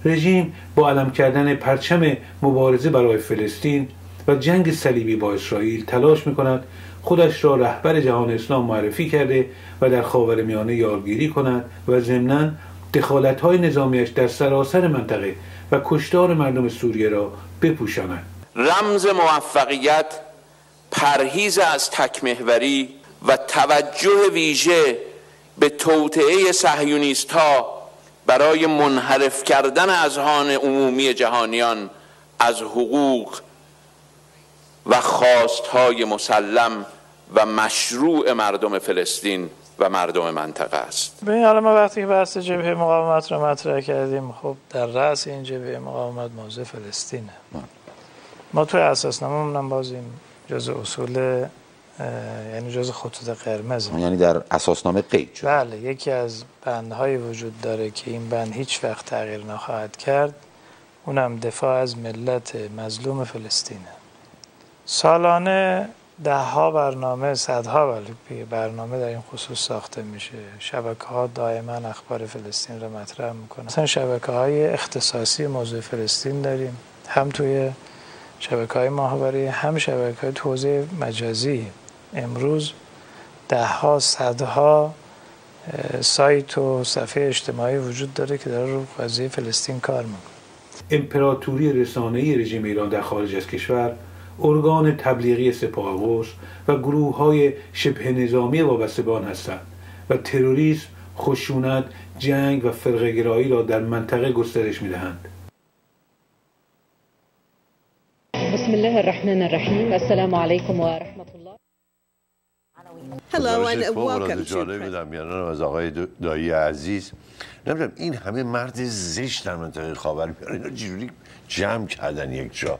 رژیم با علم کردن پرچم مبارزه برای فلسطین و جنگ صلیبی با اسرائیل تلاش می کند خودش را رهبر جهان اسلام معرفی کرده و در خاور میانه یارگیری کند و ضمنا دخالت های نظامیش در سراسر منطقه و کشتار مردم سوریه را بپوشاند. رمز موفقیت پرهیز از تکمهوری و توجه ویژه به توطعه صهیونیست ها برای منحرف کردن اذهان عمومی جهانیان از حقوق و خواستهای مسلم و مشروع مردم فلسطین و مردم منطقه است. ببین حالا ما وقتی که بحث جبهه مقاومت رو مطرح کردیم خب در رأس این جبهه مقاومت موضوع فلسطینه. ما توی اساسنامه هم بازیم جز اصول یعنی جز خطوط قرمز. یعنی در اساسنامه قید شد. بله یکی از بندهایی وجود داره که این بند هیچ وقت تغییر نخواهد کرد. اونم دفاع از ملت مظلوم فلسطینه سالانه ده ها برنامه صدها برنامه در این خصوص ساخته میشه. شبکه ها دائما اخبار فلسطین رو مطرح می‌کنن. مثلا شبکه های اختصاصی موضوع فلسطین داریم. هم توی شبکه های ماهواره هم شبکه های توضیح مجازی. امروز ده ها صدها سایت و صفحه اجتماعی وجود داره که داره رو قضیه فلسطین کار می‌کنه. امپراتوری رسانه‌ای رژیم ایران در خارج از کشور ارگان تبلیغی سپاه قدس و گروه های شبه نظامی وابسته به آن هستند و تروریسم خشونت جنگ و فرقه‌گرایی را در منطقه گسترش می‌دهند. بسم الله الرحمن الرحیم. السلام علیکم و رحمت Hello and welcome to از آقای دایی عزیز. نمی‌دونم این همه مرد زشت در منطقه خاورمیانه اینا چجوری جمع کردن یک جا؟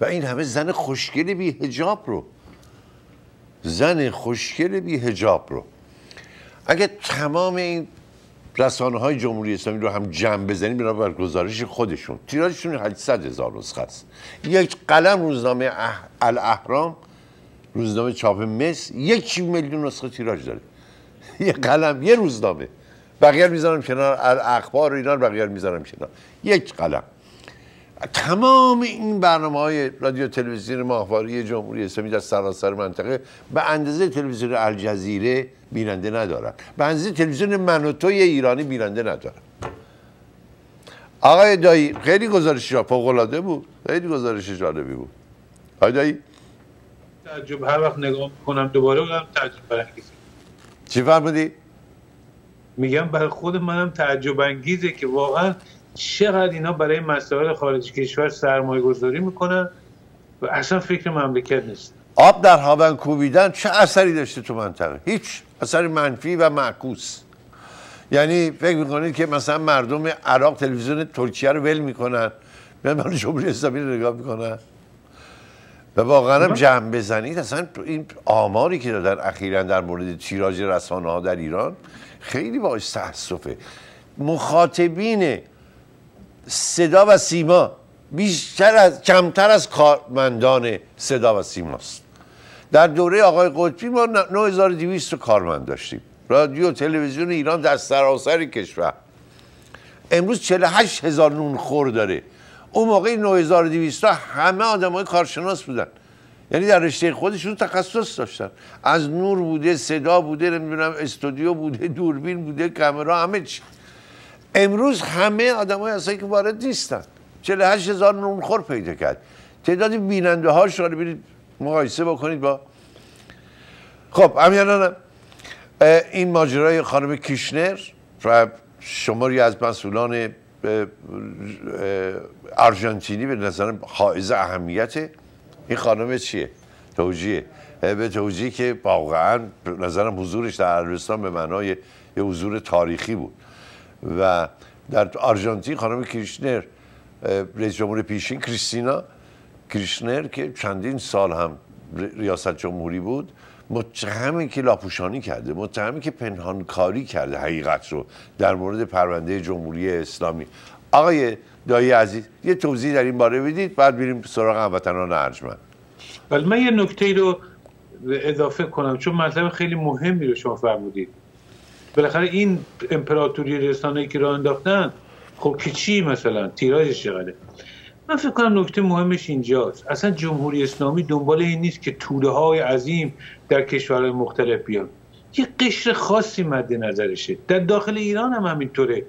و این همه زن خوشگل بی هجاب رو زن خوشگل بی هجاب رو. اگه تمام این رسانه های جمهوری اسلامی رو هم جمع بزنیم بنا بر گزارش خودشون تیراژشون 800 هزار نسخه است. یک قلم روزنامه الاهرام روزنامه چاپ مصر یک میلیون نسخه تیراژ داره. *laughs* یه قلم یه روزنامه. بقیه می‌ذارم کنار الاخبار و اینا بقیه می‌ذارم کنار. یک قلم. تمام این برنامه های رادیو تلویزیون ماهواره جمهوری اسلامی در سراسر منطقه به اندازه تلویزیون الجزیره بیننده ندارن. به اندازه تلویزیون من و توی ایرانی بیننده ندارن. آقای دایی خیلی گزارش فوق العاده بود. خیلی گزارش جالبی بود. آقای دایی؟ تعجب هر وقت نگاه کنم دوباره بودم تعجب برانگیزه. چی فرمودی؟ میگم برای خود منم تعجب انگیزه که واقعا چقدر اینا برای مسائل خارج کشور سرمایه گذاری می‌کنن و اصلا فکر مملکت نیست. آب در هاون کوبیدن چه اثری داشته تو منطقه؟ هیچ اثر منفی و معکوس. یعنی فکر می‌کنید که مثلا مردم عراق تلویزیون ترکیه رو ول می‌کنن میان من جمهوری اسلامی رو نگاه می‌کنن؟ و واقعا هم جمع بزنید. اصلا این آماری که دادن اخیرا در مورد تیراژ رسانه ها در ایران خیلی باعث تاسفه. مخاطبین صدا و سیما بیشتر از کمتر از کارمندان صدا و سیماست. در دوره آقای قطبی ما 9200 کارمند داشتیم. رادیو تلویزیون ایران در سراسر کشور. امروز 48 هزار نون خور داره. اون موقع 9200 همه آدم های کارشناس بودن. یعنی در رشته خودشون تخصص داشتن. از نور بوده صدا بوده نمی‌دونم استودیو بوده دوربین بوده کامرا همه چی. امروز همه آدم های هستن که وارد نیستن. 48 هزار نونخور پیدا کرد. تعداد بیننده هاش رو برید مقایسه بکنید با خب امیانانم این ماجرای خانم کیشنر و شماری از مسئولان آرژانتینی به نظرم حائز اهمیته. این خانم چیه؟ توجیه. به توجیه که واقعا نظرم حضورش در عربستان به معنای یه حضور تاریخی بود. و در آرژانتین خانم کریشنر رئیس جمهور پیشین کریستینا کریشنر که چندین سال هم ریاست جمهوری بود متهمی که لاپوشانی کرده متهمی که پنهانکاری کرده حقیقت رو در مورد پرونده جمهوری اسلامی. آقای دایی عزیز یه توضیح در این باره بدید بعد بریم سراغ هموطنان ارجمند. ولی من یه نکته رو اضافه کنم چون مطلب خیلی مهمی رو شما فرمودید. بالاخره این امپراتوری رسانه‌ای که راه انداختن خب که چی مثلا؟ تیراژش چقدره؟ من فکر کنم نکته مهمش اینجاست. اصلا جمهوری اسلامی دنبال این نیست که توده های عظیم در کشورهای مختلف بیان. یه قشر خاصی مد نظرشه. در داخل ایران هم همینطوره.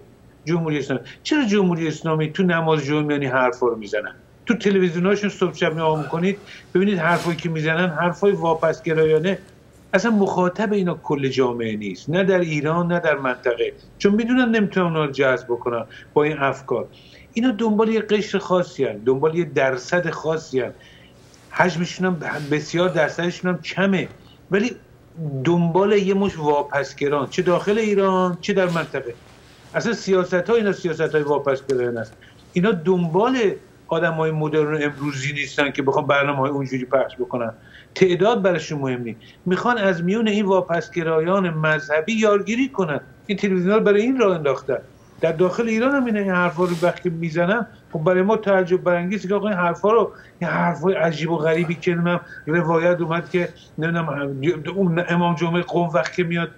جمهوری اسلامی. چرا جمهوری اسلامی تو نماز جمعه حرفا رو می‌زنن؟ تو تلویزیوناشون صبح شب نگاه می‌کنید ببینید حرفایی که می‌زنن حرفای واپسگرایانه. اصلا مخاطب اینا کل جامعه نیست. نه در ایران نه در منطقه. چون می‌دونن نمی‌تونن اونا رو جذب بکنن با این افکار. اینا دنبال یه قشر خاصی هن. دنبال یه درصد خاصی هن. حجمشون هم بسیار درصدشون هم کمه. ولی دنبال یه مش واپسگران چه داخل ایران چه در منطقه. اصلا سیاست ها اینا سیاست های واپسگران است. اینا دنبال آدم های مدرن امروزی نیستن که بخوام برنامه های اونجوری پخش بکنن. تعداد براشون مهم نیست. می‌خوان از میون این واپسگرایان مذهبی یارگیری کنن. این تلویزیون برای این راه انداختن. در داخل ایران هم این حرفا رو وقتی می‌زنن خب برای ما تعجب برانگیزه که آقا این حرفا رو این حرفای عجیب و غریبی که روایت اومد که نمی‌دونم امام جمعه قوم وقتی میاد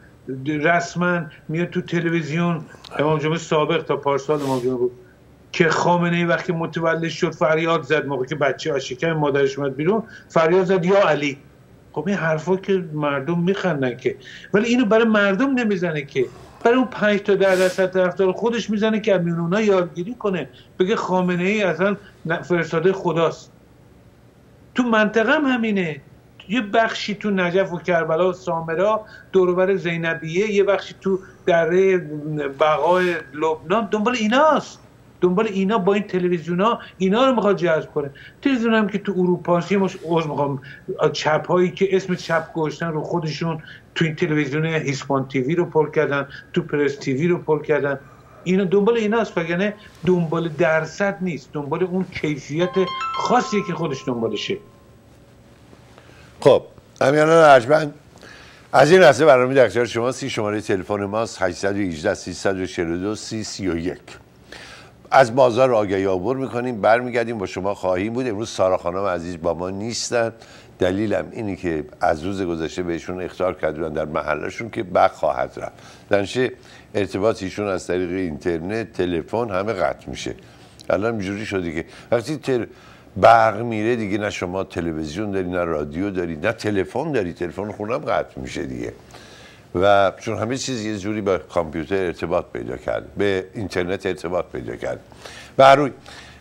رسما میاد تو تلویزیون امام جمعه سابق تا پارسال امام جمعه بود. که خامنه ای وقتی متولد شد فریاد زد موقع که بچه آشکم مادرش اومد بیرون فریاد زد یا علی. خب این حرفا که مردم میخندن که. ولی اینو برای مردم نمی‌زنه که. برای اون پنج تا در درصد طرفدار خودش می‌زنه که از اونا یادگیری کنه. بگه خامنه ای اصلا فرستاده خداست. تو منطقه هم همینه. یه بخشی تو نجف و کربلا و سامرا دوروبر زینبیه یه بخشی تو دره بقای لبنان دنبال ایناست. دنبال اینا با این تلویزیون ها اینا رو می‌خواد جذب کنه تلویزیون هم که تو اروپا یه مش عذر می‌خوام چپ هایی که اسم چپ گذاشتن رو خودشون تو این تلویزیون هیسپان تیوی رو پر کردن تو پرس تیوی رو پر کردن اینا دنبال ایناست وگرنه دنبال درصد نیست دنبال اون کیفیت خاصی که خودش دنبالشه خب امیانان ارجمند از این لحظه برنامه اختیار شما سی شماره تلفن ماست 818 342 3031 از بازار آگهی عبور می‌کنیم برمیگردیم با شما خواهیم بود. امروز سارا خانم عزیز با ما نیستن. دلیلم اینی که از روز گذشته بهشون اختار کردن در محلشون که بق خواهد رفت. دانشه ارتباط ایشون از طریق اینترنت تلفن همه قطع میشه. الان اینجوری شده که وقتی تر برق میره دیگه نه شما تلویزیون داری نه رادیو داری نه تلفن داری تلفن خونم قطع میشه دیگه. و چون همه چیز یه جوری به کامپیوتر ارتباط پیدا کرد به اینترنت ارتباط پیدا کرد. و روی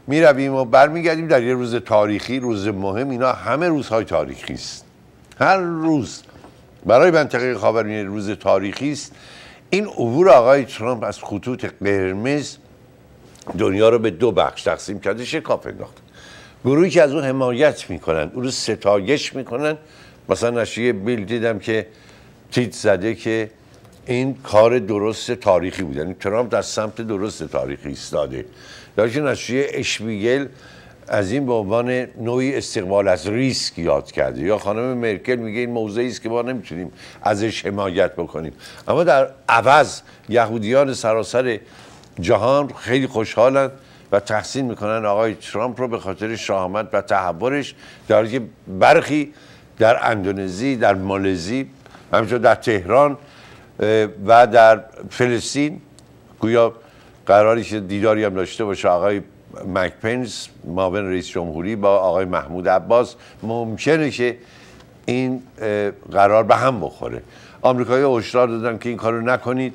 می رویم و برمیگردیم در یه روز تاریخی روز مهم اینا همه روزهای تاریخی است. هر روز. برای منطقه خاورمیانه روز تاریخی است. این عبور آقای ترامپ از خطوط قرمز دنیا رو به دو بخش تقسیم کرده شکاف انداخته گروهی که از اون حمایت می‌کنن او رو ستایش می‌کنن. مثلا نشریه بیل دیدم که تیت زده که این کار درست تاریخی بود. یعنی ترامپ در سمت درست تاریخی ایستاده. در که نشریه اشمیگل از این به عنوان نوعی استقبال از ریسک یاد کرده. یا خانم مرکل میگه این موضعی است که ما نمی‌تونیم ازش حمایت بکنیم. اما در عوض یهودیان سراسر جهان خیلی خوشحالند و تحسین می‌کنن آقای ترامپ رو به خاطر شهامت و تحورش در که برخی در اندونزی در مالزی همینطور در تهران و در فلسطین. گویا قراری که دیداری هم داشته باشه. آقای مک پنس معاون رئیس جمهوری با آقای محمود عباس. ممکنه که این قرار به هم بخوره. آمریکایی هشدار دادن که این کارو نکنید.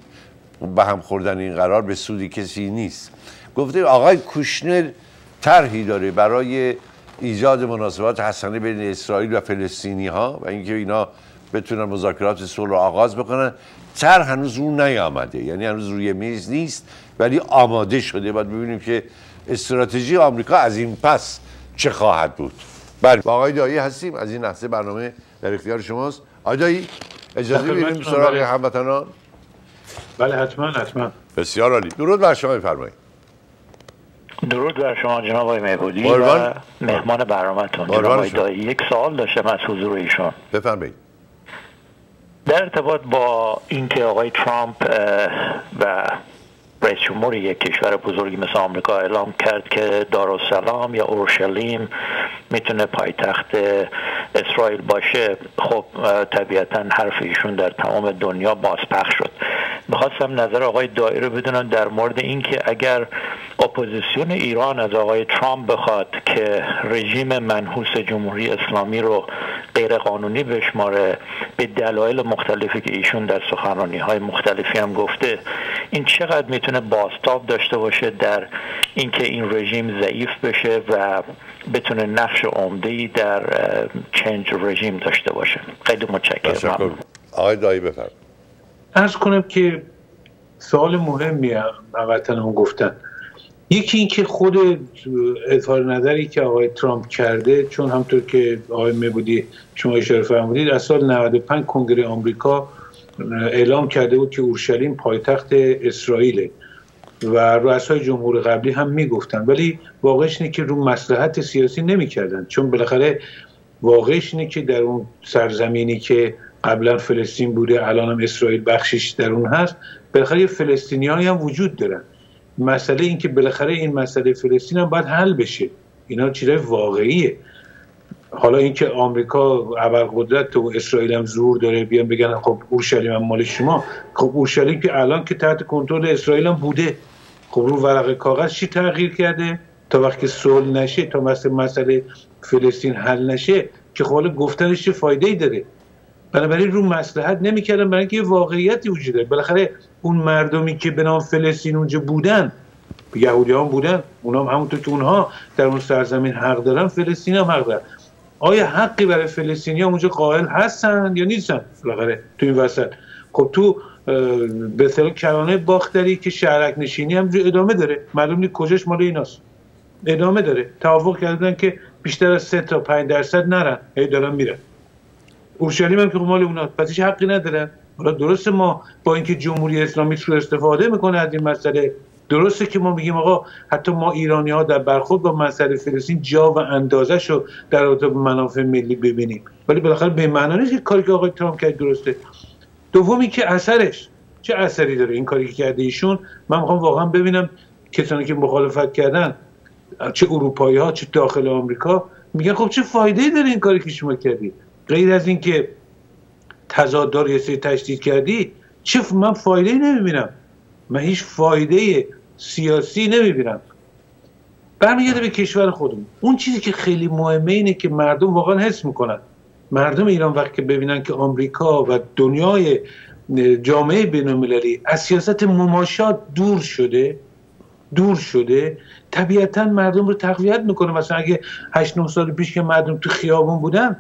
به هم خوردن این قرار به سودی کسی نیست. گفته آقای کوشنر طرحی داره برای ایجاد مناسبات حسنه بین اسرائیل و فلسطینی ها و اینکه اینا بتونن مذاکرات صلح رو آغاز بکنن تر هنوز رو نیامده. یعنی هنوز روی میز نیست ولی آماده شده. باید ببینیم که استراتژی آمریکا از این پس چه خواهد بود. بله با آقای دایی هستیم. از این لحظه برنامه در اختیار شماست. آقای دایی اجازه میدیم سراغ بله. هموطنان؟ بله حتما حتما. بسیار عالی. درود بر شما بفرمایید. درود بر شما جناب آقای مهبودی. و مهمان برنامهتون. آقای. دایی یک سوال داشتم از حضور ایشون بفرمایید. در ارتباط با اینکه آقای ترامپ و رئیس جمهور یک کشور بزرگی مثل آمریکا اعلام کرد که دارالسلام یا اورشلیم می‌تونه پایتخت اسرائیل باشه. خب طبیعتا حرف ایشون در تمام دنیا بازپخش شد. می‌خواستم نظر آقای داعی رو بدونم در مورد اینکه اگر اپوزیسیون ایران از آقای ترامپ بخواد که رژیم منحوس جمهوری اسلامی رو غیر قانونی بشماره به دلایل مختلفی که ایشون در سخنرانی های مختلفی هم گفته این چقدر می‌تونه باستاب داشته باشه در اینکه این رژیم ضعیف بشه و بتونه نقش عمده ای در چنج رژیم داشته باشه. خیلی متشکرم. تشکر آقای دایی بفرمایید. ارز کنم که سوال مهمی هموطنان گفتن. یکی اینکه خود اظهار نظری که آقای ترامپ کرده چون همطور که آقای مبودی شما اشاره فرمودید از سال 95 کنگره آمریکا اعلام کرده بود که اورشلیم پایتخت اسرائیله. و رؤسای جمهور قبلی هم می‌گفتن. ولی واقعش اینه که رو مسلحت سیاسی نمی‌کردن. چون بالاخره واقعش اینه که در اون سرزمینی که قبلا فلسطین بوده الان هم اسرائیل بخشش در اون هست بالاخره یه فلسطینیانی هم وجود دارن. مسئله این که بالاخره این مسئله فلسطین هم باید حل بشه. اینا چیزای واقعیه. حالا اینکه آمریکا ابرقدرت و اسرائیل هم زور داره بیان بگن خب اورشلیم هم مال شما. خب اورشلیم که الان که تحت کنترل اسرائیل هم بوده. خب رو ورق کاغذ چی تغییر کرده؟ تا وقتی صلح نشه تا مثل مسئله فلسطین حل نشه که خب حالا گفتنش چه فایده ای داره؟ بنابراین رو مصلحت نمی‌کردن برای اینکه یه واقعیتی وجود داره. بالاخره اون مردمی که به نام فلسطین اونجا بودن یهودی هم بودن اونا هم همونطور که اونها در اون سرزمین حق دارن فلسطین هم حق دارن. آیا حقی برای فلسطینی اونجا قائل هستن یا نیستن؟ بالاخره تو این وسط. خب تو به کرانه باختری که شهرک نشینی هم ادامه داره. معلوم نیست کجاش مال ایناست. ادامه داره. توافق کردن که بیشتر از 3 تا 5 درصد نرن. هی دارن میرن. اورشلیم هم که مال اونا پس هیچ حقی ندارن. حالا درسته ما با اینکه جمهوری اسلامی رو استفاده می‌کنه از این مسئله درسته که ما میگیم آقا حتی ما ایرانی ها در برخورد با مسئله فلسطین جا و اندازه رو در رابطه با منافع ملی ببینیم. ولی بالاخره به معنا نیست که کاری که آقای ترامپ کرد درسته. دومی که اثرش چه اثری داره این کاری که کرده ایشون؟ من می‌خوام واقعا ببینم کسانی که مخالفت کردن چه اروپایی ها چه داخل آمریکا میگن خب چه فایده ای داره این کاری که شما کردی؟ غیر از اینکه تضاد دار یه سری تشدید کردی چه من فایده ای نمی‌بینم. من هیچ فایده سیاسی نمی‌بینم برمیگرده به کشور خودمون. اون چیزی که خیلی مهمه اینه که مردم واقعا حس می‌کنن. مردم ایران وقتی ببینن که آمریکا و دنیای جامعه بینالمللی از سیاست مماشات دور شده دور شده طبیعتا مردم رو تقویت می‌کنه. مثلا اگه 8 9 سال پیش که مردم تو خیابون بودن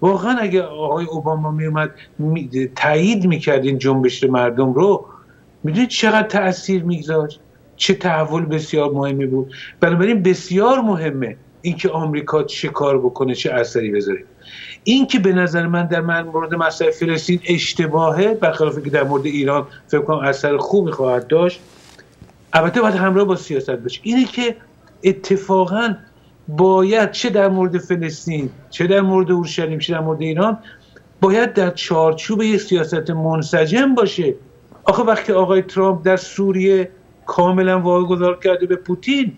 واقعا اگه آقای اوباما میومد می تایید می‌کرد این جنبش مردم رو می‌دونید چقدر تاثیر میگذاشت؟ چه تحول بسیار مهمی بود. بنابراین بسیار مهمه اینکه آمریکا چه کار بکنه چه اثری بذاره. این که به نظر من در من مورد مسئله فلسطین اشتباهه برخلاف که در مورد ایران فکر کنم اثر خوبی خواهد داشت البته باید همراه با سیاست باشه. اینه که اتفاقا باید چه در مورد فلسطین چه در مورد اورشلیم چه در مورد ایران باید در چارچوب یک سیاست منسجم باشه آخه وقتی آقای ترامپ در سوریه کاملا واگذار کرده به پوتین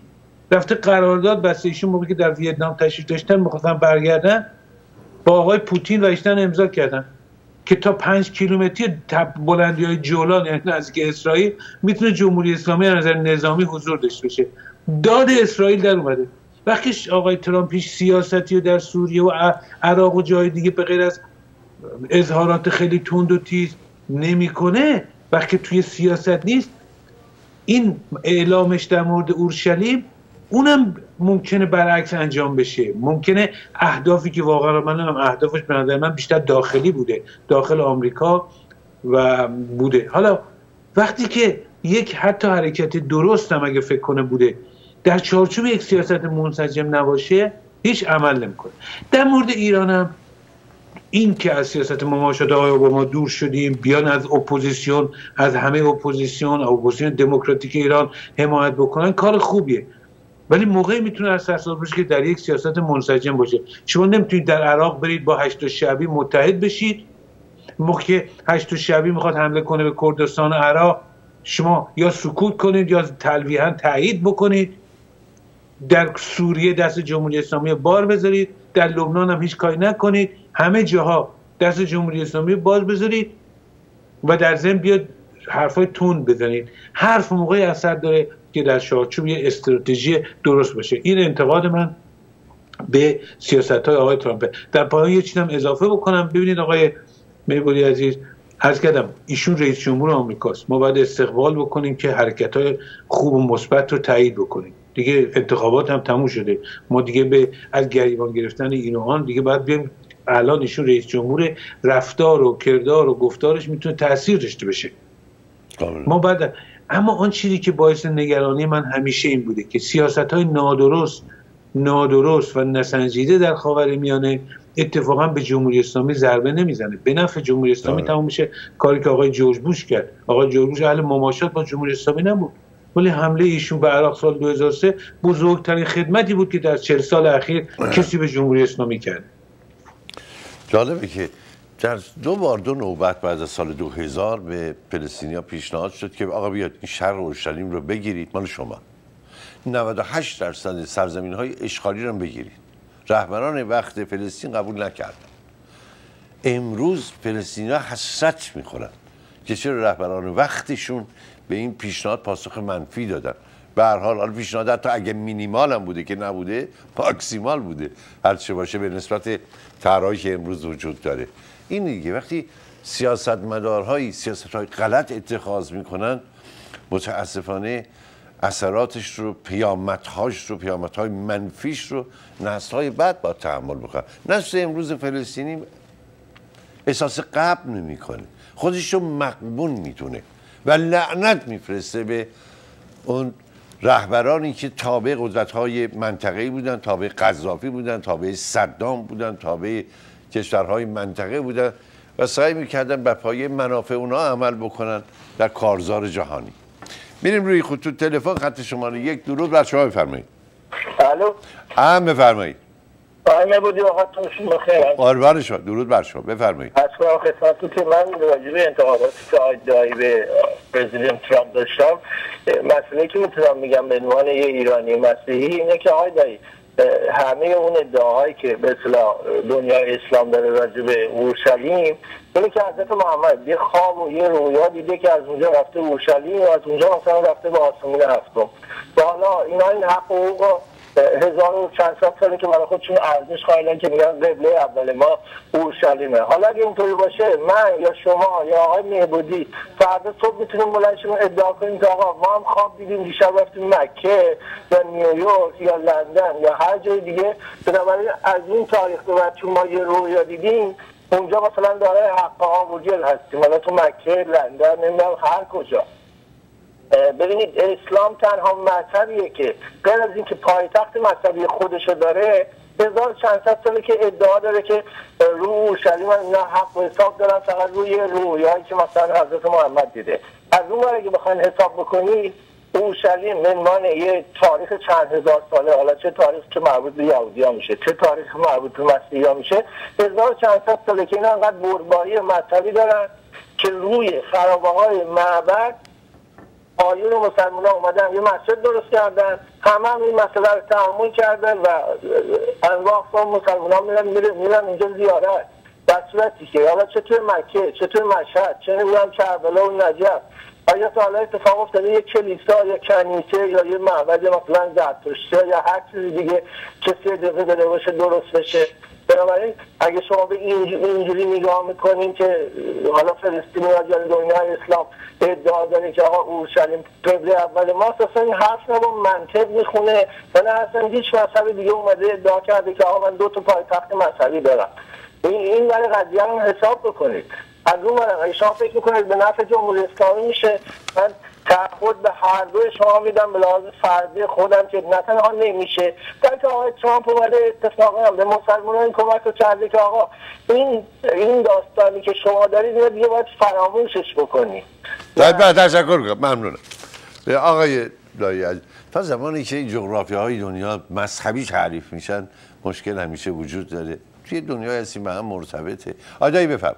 رفته قرارداد بسته ایشون موقعی که در ویتنام تشریف داشتن می‌خواستن برگردن با آقای پوتین و ایشتن امضا کردن که تا پنج کیلومتری بلندی های جولان یعنی نزدیک اسرائیل می‌تونه جمهوری اسلامی از نظر نظامی حضور داشته باشه. داد اسرائیل در اومده. وقتی آقای ترامپیش سیاستی و در سوریه و عراق و جای دیگه به غیر از اظهارات خیلی تند و تیز نمی‌کنه وقتی توی سیاست نیست این اعلامش در مورد اورشلیم اونم ممکنه برعکس انجام بشه. ممکنه اهدافی که واقعا من هم اهدافش به نظر من بیشتر داخلی بوده داخل آمریکا و بوده. حالا وقتی که یک حتی حرکت درست هم اگه فکر کنه بوده در چارچوب یک سیاست منسجم نباشه هیچ عمل نمی‌کنه. در مورد ایران هم این که از سیاست مماشات آقای اوباما دور شدیم بیان از اپوزیسیون از همه اپوزیسیون اپوزیسیون دموکراتیک ایران حمایت بکنن کار خوبیه. ولی موقعی می‌تونه از باشه که در یک سیاست منسجم باشه. شما نمی‌تونید در عراق برید با حشد شعبی متحد بشید. موقع که هشت شعبی می‌خواد حمله کنه به کردستان عراق شما یا سکوت کنید یا تلویحا تایید بکنید. در سوریه دست جمهوری اسلامی بار بذارید. در لبنان هم هیچ کاری نکنید. همه جاها دست جمهوری اسلامی باز بذارید و در ضمن بیاد حرفای تون بزنید. حرف موقعی اثر داره که در چارچوب یه استراتژی درست باشه. این انتقاد من به سیاست های آقای ترامپ. در پایان یه چیزم اضافه بکنم. ببینید آقای میبوری عزیز از کردم ایشون رئیس جمهور آمریکاست. ما باید استقبال بکنیم که حرکت های خوب و مثبت رو تایید بکنیم. دیگه انتخابات هم تموم شده. ما دیگه به از گریبان گرفتن این و آن دیگه باید بیایم الان ایشون رئیس جمهور رفتار و کردار و گفتارش می‌تونه تاثیر داشته باشه. ما بعد اما آن چیزی که باعث نگرانی من همیشه این بوده که سیاست های نادرست نادرست و نسنجیده در خاور میانه اتفاقا به جمهوری اسلامی ضربه نمی‌زنه. به نفع جمهوری اسلامی تمام میشه کاری که آقای جورج بوش کرد. آقای جورج بوش اهل مماشات با جمهوری اسلامی نبود. ولی حمله ایشون به عراق سال 2003 بزرگترین خدمتی بود که در 40 سال اخیر کسی به جمهوری اسلامی کرد. جالبه که در دو بار دو نوبت بعد از سال 2000 به فلسطینیا پیشنهاد شد که آقا بیاد این شهر اورشلیم رو بگیرید مال شما. 98 درصد سرزمین های اشغالی رو بگیرید. رهبران وقت فلسطین قبول نکرد. امروز فلسطینیا حسرت می‌خورن که چرا رهبران وقتشون به این پیشنهاد پاسخ منفی دادن. به هر حال حالا پیشنهاد حتی اگه مینیمال هم بوده که نبوده ماکسیمال بوده. هر چه باشه به نسبت طرحی که امروز وجود داره. این دیگه وقتی سیاستمدارهایی سیاست های غلط اتخاذ می‌کنن متاسفانه اثراتش رو پیامدهاش رو پیامدهای منفیش رو نسل های بعد با تحمل بکنن نسل امروز فلسطینی احساس قبل نمی‌کنه. خودش رو مقبون می‌تونه و لعنت میفرسته به اون رهبرانی که تابع قدرت های منطقه‌ای بودن تابع قذافی بودن تابع صدام بودن تابع کشورهای منطقه بودن و سعی می‌کردن به پایه منافع اونا عمل بکنن در کارزار جهانی. میریم روی خطوط. تلفن خط شماره یک. درود بر شما بفرمایید. الو. هم بفرمایید. آقای بودی وقتتون بخیر قربان شما. درود بر شما. بفرمایید. کنم خدمتتون که من راجع انتخاباتی که آقای به پرزیدنت ترامپ داشتم مسئله که می‌تونم میگم به عنوان یه ایرانی مسیحی اینه که آقای دایی همه اون ادعاهایی که به اصطلاح دنیای اسلام داره راجع به اورشلیم ولی که حضرت محمد یه خواب و یه رویا دیده که از اونجا رفته اورشلیم و از اونجا مثلا رفته به آسمون هفتم. و حالا اینا این حقوق هزار و چند ساله که برای خودشون ارزش قائلن که میگن قبله اول ما اورشلیمه حالا اگه اینطوری باشه من یا شما یا آقای مهبودی فردا صبح می‌تونیم بلند شما ادعا کنیم که آقا ما هم خواب دیدیم دیشب رفتیم مکه یا نیویورک یا لندن یا هر جای دیگه. بنابراین از این تاریخ به بعد چون ما یه رویا دیدیم اونجا مثلا داره حق ها و گل هستیم. حالا تو مکه لندن نمی‌دونم هر کجا. ببینید اسلام تنها مذهبیه که غیر از اینکه پایتخت مذهبی خودشو داره هزار چند صد ساله که ادعا داره که رو اورشلیم اینا حق و حساب دارن فقط روی رویایی که مثلا حضرت محمد دیده. از اون اگه بخواین حساب بکنی اورشلیم منمان یه تاریخ چند هزار ساله حالا چه تاریخ که مربوط به یهودی ها میشه چه تاریخ مربوط به مسیحی ها میشه هزار چند صد ساله که اینا انقدر برباری مذهبی دارن که روی خرابه های معبد آیون مسلمان ها اومدن یه مسجد درست کردن همه هم این مسئله رو تحمل کردن و انواع اقسام مسلمان ها میرن میرن اینجا زیارت. در صورتی که حالا چه توی مکه چه توی مشهد چه نمی‌دونم کربلا و نجف. آیا تا حالا اتفاق افتاده یه کلیسا یا کنیسه یا یه معبد مثلا زرتشتی یا هر چیز دیگه کسی دقیقه داده باشه درست بشه؟ بنابراین اگه شما به اینجوری نگاه می‌کنین که حالا فلسطین یا دنیای اسلام ادعا داره که آقا اورشلیم قبله اول ما اصلا این حرف نه منطق می‌خونه. و نه اصلا هیچ مذهب دیگه اومده ادعا کرده که آقا من دو تا پایتخت مذهبی دارم. این این برای قضیه رو حساب بکنید. از اون برای شما فکر می‌کنید به نفع جمهوری اسلامی میشه من تعهد به هر دو شما میدم به لحاظ فردی خودم که نه تنها نمیشه بلکه آقای ترامپ اومده اتفاقا به مسلمانان کمک رو کرده که آقا این این داستانی که شما دارید اینو دیگه باید فراموشش بکنی. بعد تشکر کنم ممنونم. آقای لایی تا زمانی که جغرافی های دنیا مذهبی تعریف میشن مشکل همیشه وجود داره. توی دنیا هستیم به هم مرتبطه. آجایی بفرم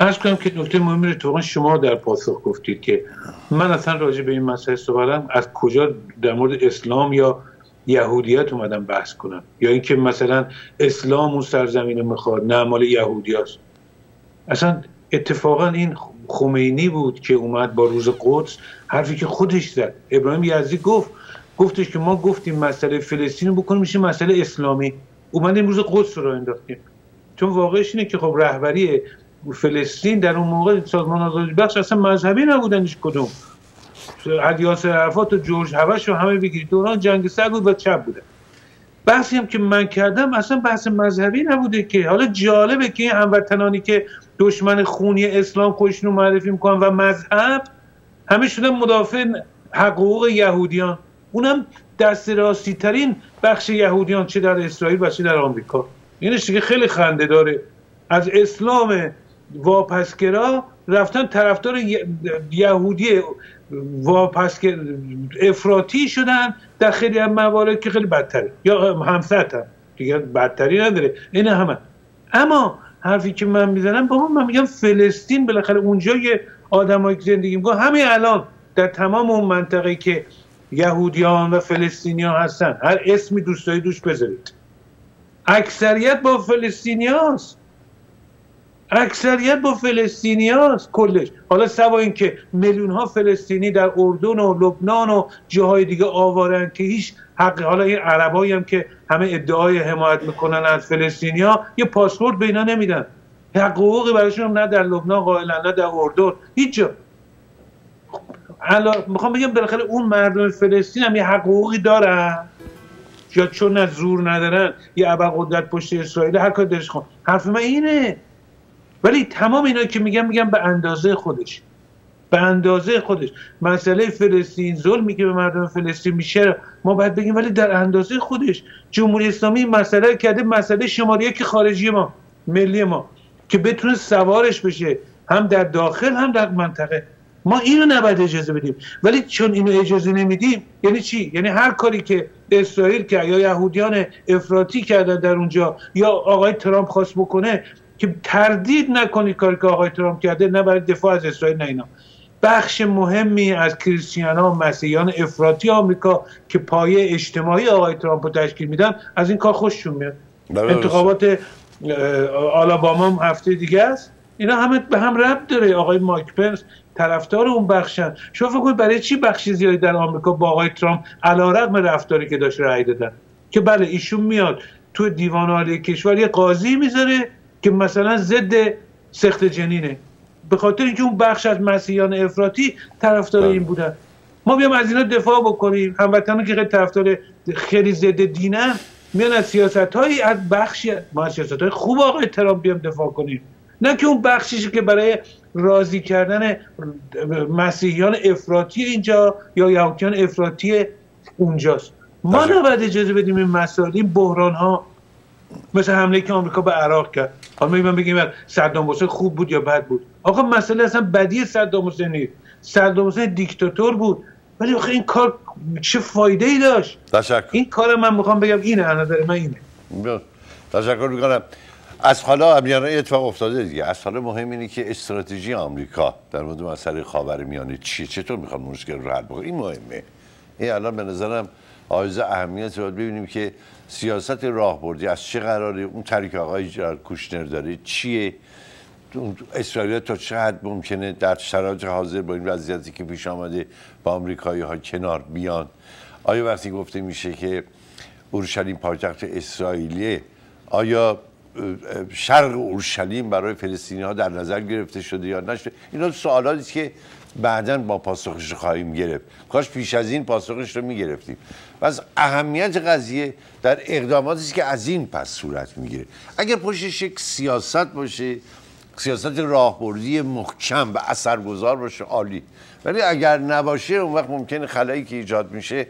ارز کنم که نکته مهمی رو شما در پاسخ گفتید که من اصلا راجع به این مسئله صحبتم از کجا در مورد اسلام یا یهودیت اومدم بحث کنم؟ یا اینکه مثلا اسلام اون سرزمین می‌خواد نه مال یهودی هست. اصلا اتفاقا این خمینی بود که اومد با روز قدس حرفی که خودش زد. ابراهیم یزدی گفت گفتش که ما گفتیم مسئله فلسطین بکنیم میشه مسئله اسلامی. اومدیم روز قدس رو انداختیم. چون واقعش اینه که خب رهبری فلسطین در اون موقع سازمان آزادی بخش اصلا مذهبی نبودنش کدوم. عدیاس عرفات و جورج هوش و همه بگیرید. دوران جنگ سگ و چپ بودن بحثی هم که من کردم اصلا بحث مذهبی نبوده که حالا جالبه که این هموطنانی که دشمن خونی اسلام خودشون معرفی می‌کنن و مذهب همه شدن مدافع حقوق یهودیان. اونم دست راستی ترین بخش یهودیان چه در اسرائیل و چه در آمریکا. اینش دیگه خیلی خنده داره. از اسلام واپسگرا رفتن طرفدار یهودی واپسگر افراطی شدن در خیلی هم موارد که خیلی بدتره. یا همسط هم. دیگه بدتری نداره. این همه. اما حرفی که من می‌زنم بابا من میگم فلسطین بالاخره اونجا یه آدمایی زندگی می‌کنن همین الان در تمام اون منطقه که یهودیان و فلسطینیان هستن هر اسمی دوستایی دوش بذارید. اکثریت با فلسطینی هست. اکثریت با فلسطینی هست کلش. حالا سوا اینکه میلیون ها فلسطینی در اردن و لبنان و جاهای دیگه آوارن که هیچ حق حالا این عربایی هم که همه ادعای حمایت می‌کنن از فلسطینی ها یه پاسپورت به اینا نمیدن. حقوقی براشون نه در لبنان قائلن نه در اردن. هیچ جا. می‌خوام بگم بالاخره اون مردم فلسطین هم یه حقوقی دارن. یا چون از زور ندارن یه ابر قدرت پشت اسرائیل هر کار دلش حرف من اینه. ولی تمام اینا که میگم میگم به اندازه خودش. به اندازه خودش. مسئله فلسطین ظلمی که به مردم فلسطین میشه ما باید بگیم ولی در اندازه خودش. جمهوری اسلامی مسئله کرده مسئله شماره که خارجی ما ملی ما. که بتونه سوارش بشه. هم در داخل هم در منطقه. ما اینو نباید اجازه بدیم. ولی چون اینو اجازه نمیدیم یعنی چی؟ یعنی هر کاری که اسرائیل که یا یهودیان افراطی کردن در اونجا یا آقای ترامپ خواست بکنه که تردید نکنید کاری که آقای ترامپ کرده نه برای دفاع از اسرائیل نه اینا. بخش مهمی از کریستیان ها و مسیحیان افراطی آمریکا که پایه اجتماعی آقای ترامپ رو تشکیل میدن از این کار خوششون میاد. انتخابات آلاباما هم هفته دیگه است. اینا همه به هم ربط داره. آقای مایک پنس طرفدار اون بخشن. شما فکر کنید برای چی بخشی زیادی در آمریکا با آقای ترامپ علیرغم رفتاری که داشت رأی دادن؟ که بله ایشون میاد. تو دیوان عالی کشور یه قاضی می‌ذاره. که مثلا ضد سخت جنینه. به خاطر اینکه اون بخش از مسیحیان افراطی طرفدار این بودن. ما بیام از اینا دفاع بکنیم. هموطنان که خیلی طرفدار خیلی ضد دینن میان از سیاست هایی از بخشی ما از سیاست های خوب آقای ترامپ بیام دفاع کنیم. نه که اون بخشیش که برای راضی کردن مسیحیان افراطی اینجا یا یهودیان افراطی اونجاست. ما نباید اجازه بدیم این مسائل این بحران ها مثل حمله که آمریکا به عراق کرد. حالا من بگیم صدام حسین خوب بود یا بد بود. آقا مسئله اصلا بدی صدام حسین نیست. صدام حسین دیکتاتور بود. ولی آخه این کار چه فایده ای داشت؟ تشکر. این کار من می‌خوام بگم اینه از نظر من اینه. تشکر می‌کنم. از حالا امیانه اتفاق افتاده دیگه. از حالا مهم اینه که استراتژی آمریکا در مورد مسئله خاور میانه چیه؟ چطور می‌خوان مشکل رو حل بکنه؟ این مهمه. این الان به نظرم آیز اهمیت باید ببینیم که سیاست راهبردی. از چه قراره؟ اون طریق آقای کوشنر داره. چیه؟ اسرائیل تا چه حد ممکنه در شرایط حاضر با این وضعیتی که پیش آمده با آمریکایی ها کنار بیان؟ آیا وقتی گفته میشه که اورشلیم پایتخت اسرائیلیه آیا شرق اورشلیم برای فلسطینی ها در نظر گرفته شده یا نشده؟ اینا سوالاتی که بعدا با پاسخش خواهیم گرفت. کاش پیش از این پاسخش رو می‌گرفتیم. و از اهمیت قضیه در اقداماتی که از این پس صورت می‌گیره. اگر پشتش یک سیاست باشه سیاست راهبردی محکم و اثرگذار باشه عالی. ولی اگر نباشه اون وقت ممکنه خلایی که ایجاد میشه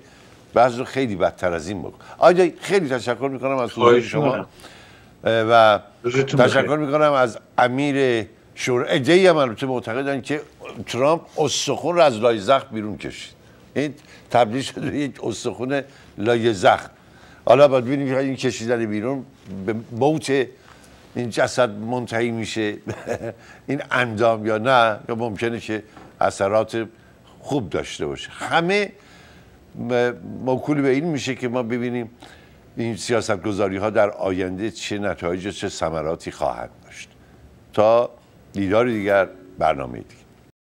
بعض رو خیلی بدتر از این بکن آیا خیلی تشکر می‌کنم از حضور شما. و تشکر می‌کنم از امیر شور ایده هم البته معتقدن که ترامپ استخون رو از لای زخم بیرون کشید. این تبدیل شده یک استخون لای زخم. حالا باید ببینیم این کشیدن بیرون به موت این جسد منتهی میشه. *laughs* این اندام یا نه یا ممکنه که اثرات خوب داشته باشه. همه موکول به این میشه که ما ببینیم این سیاست گذاری ها در آینده چه نتایج چه ثمراتی خواهد داشت. تا دیدار دیگر برنامه دیگر.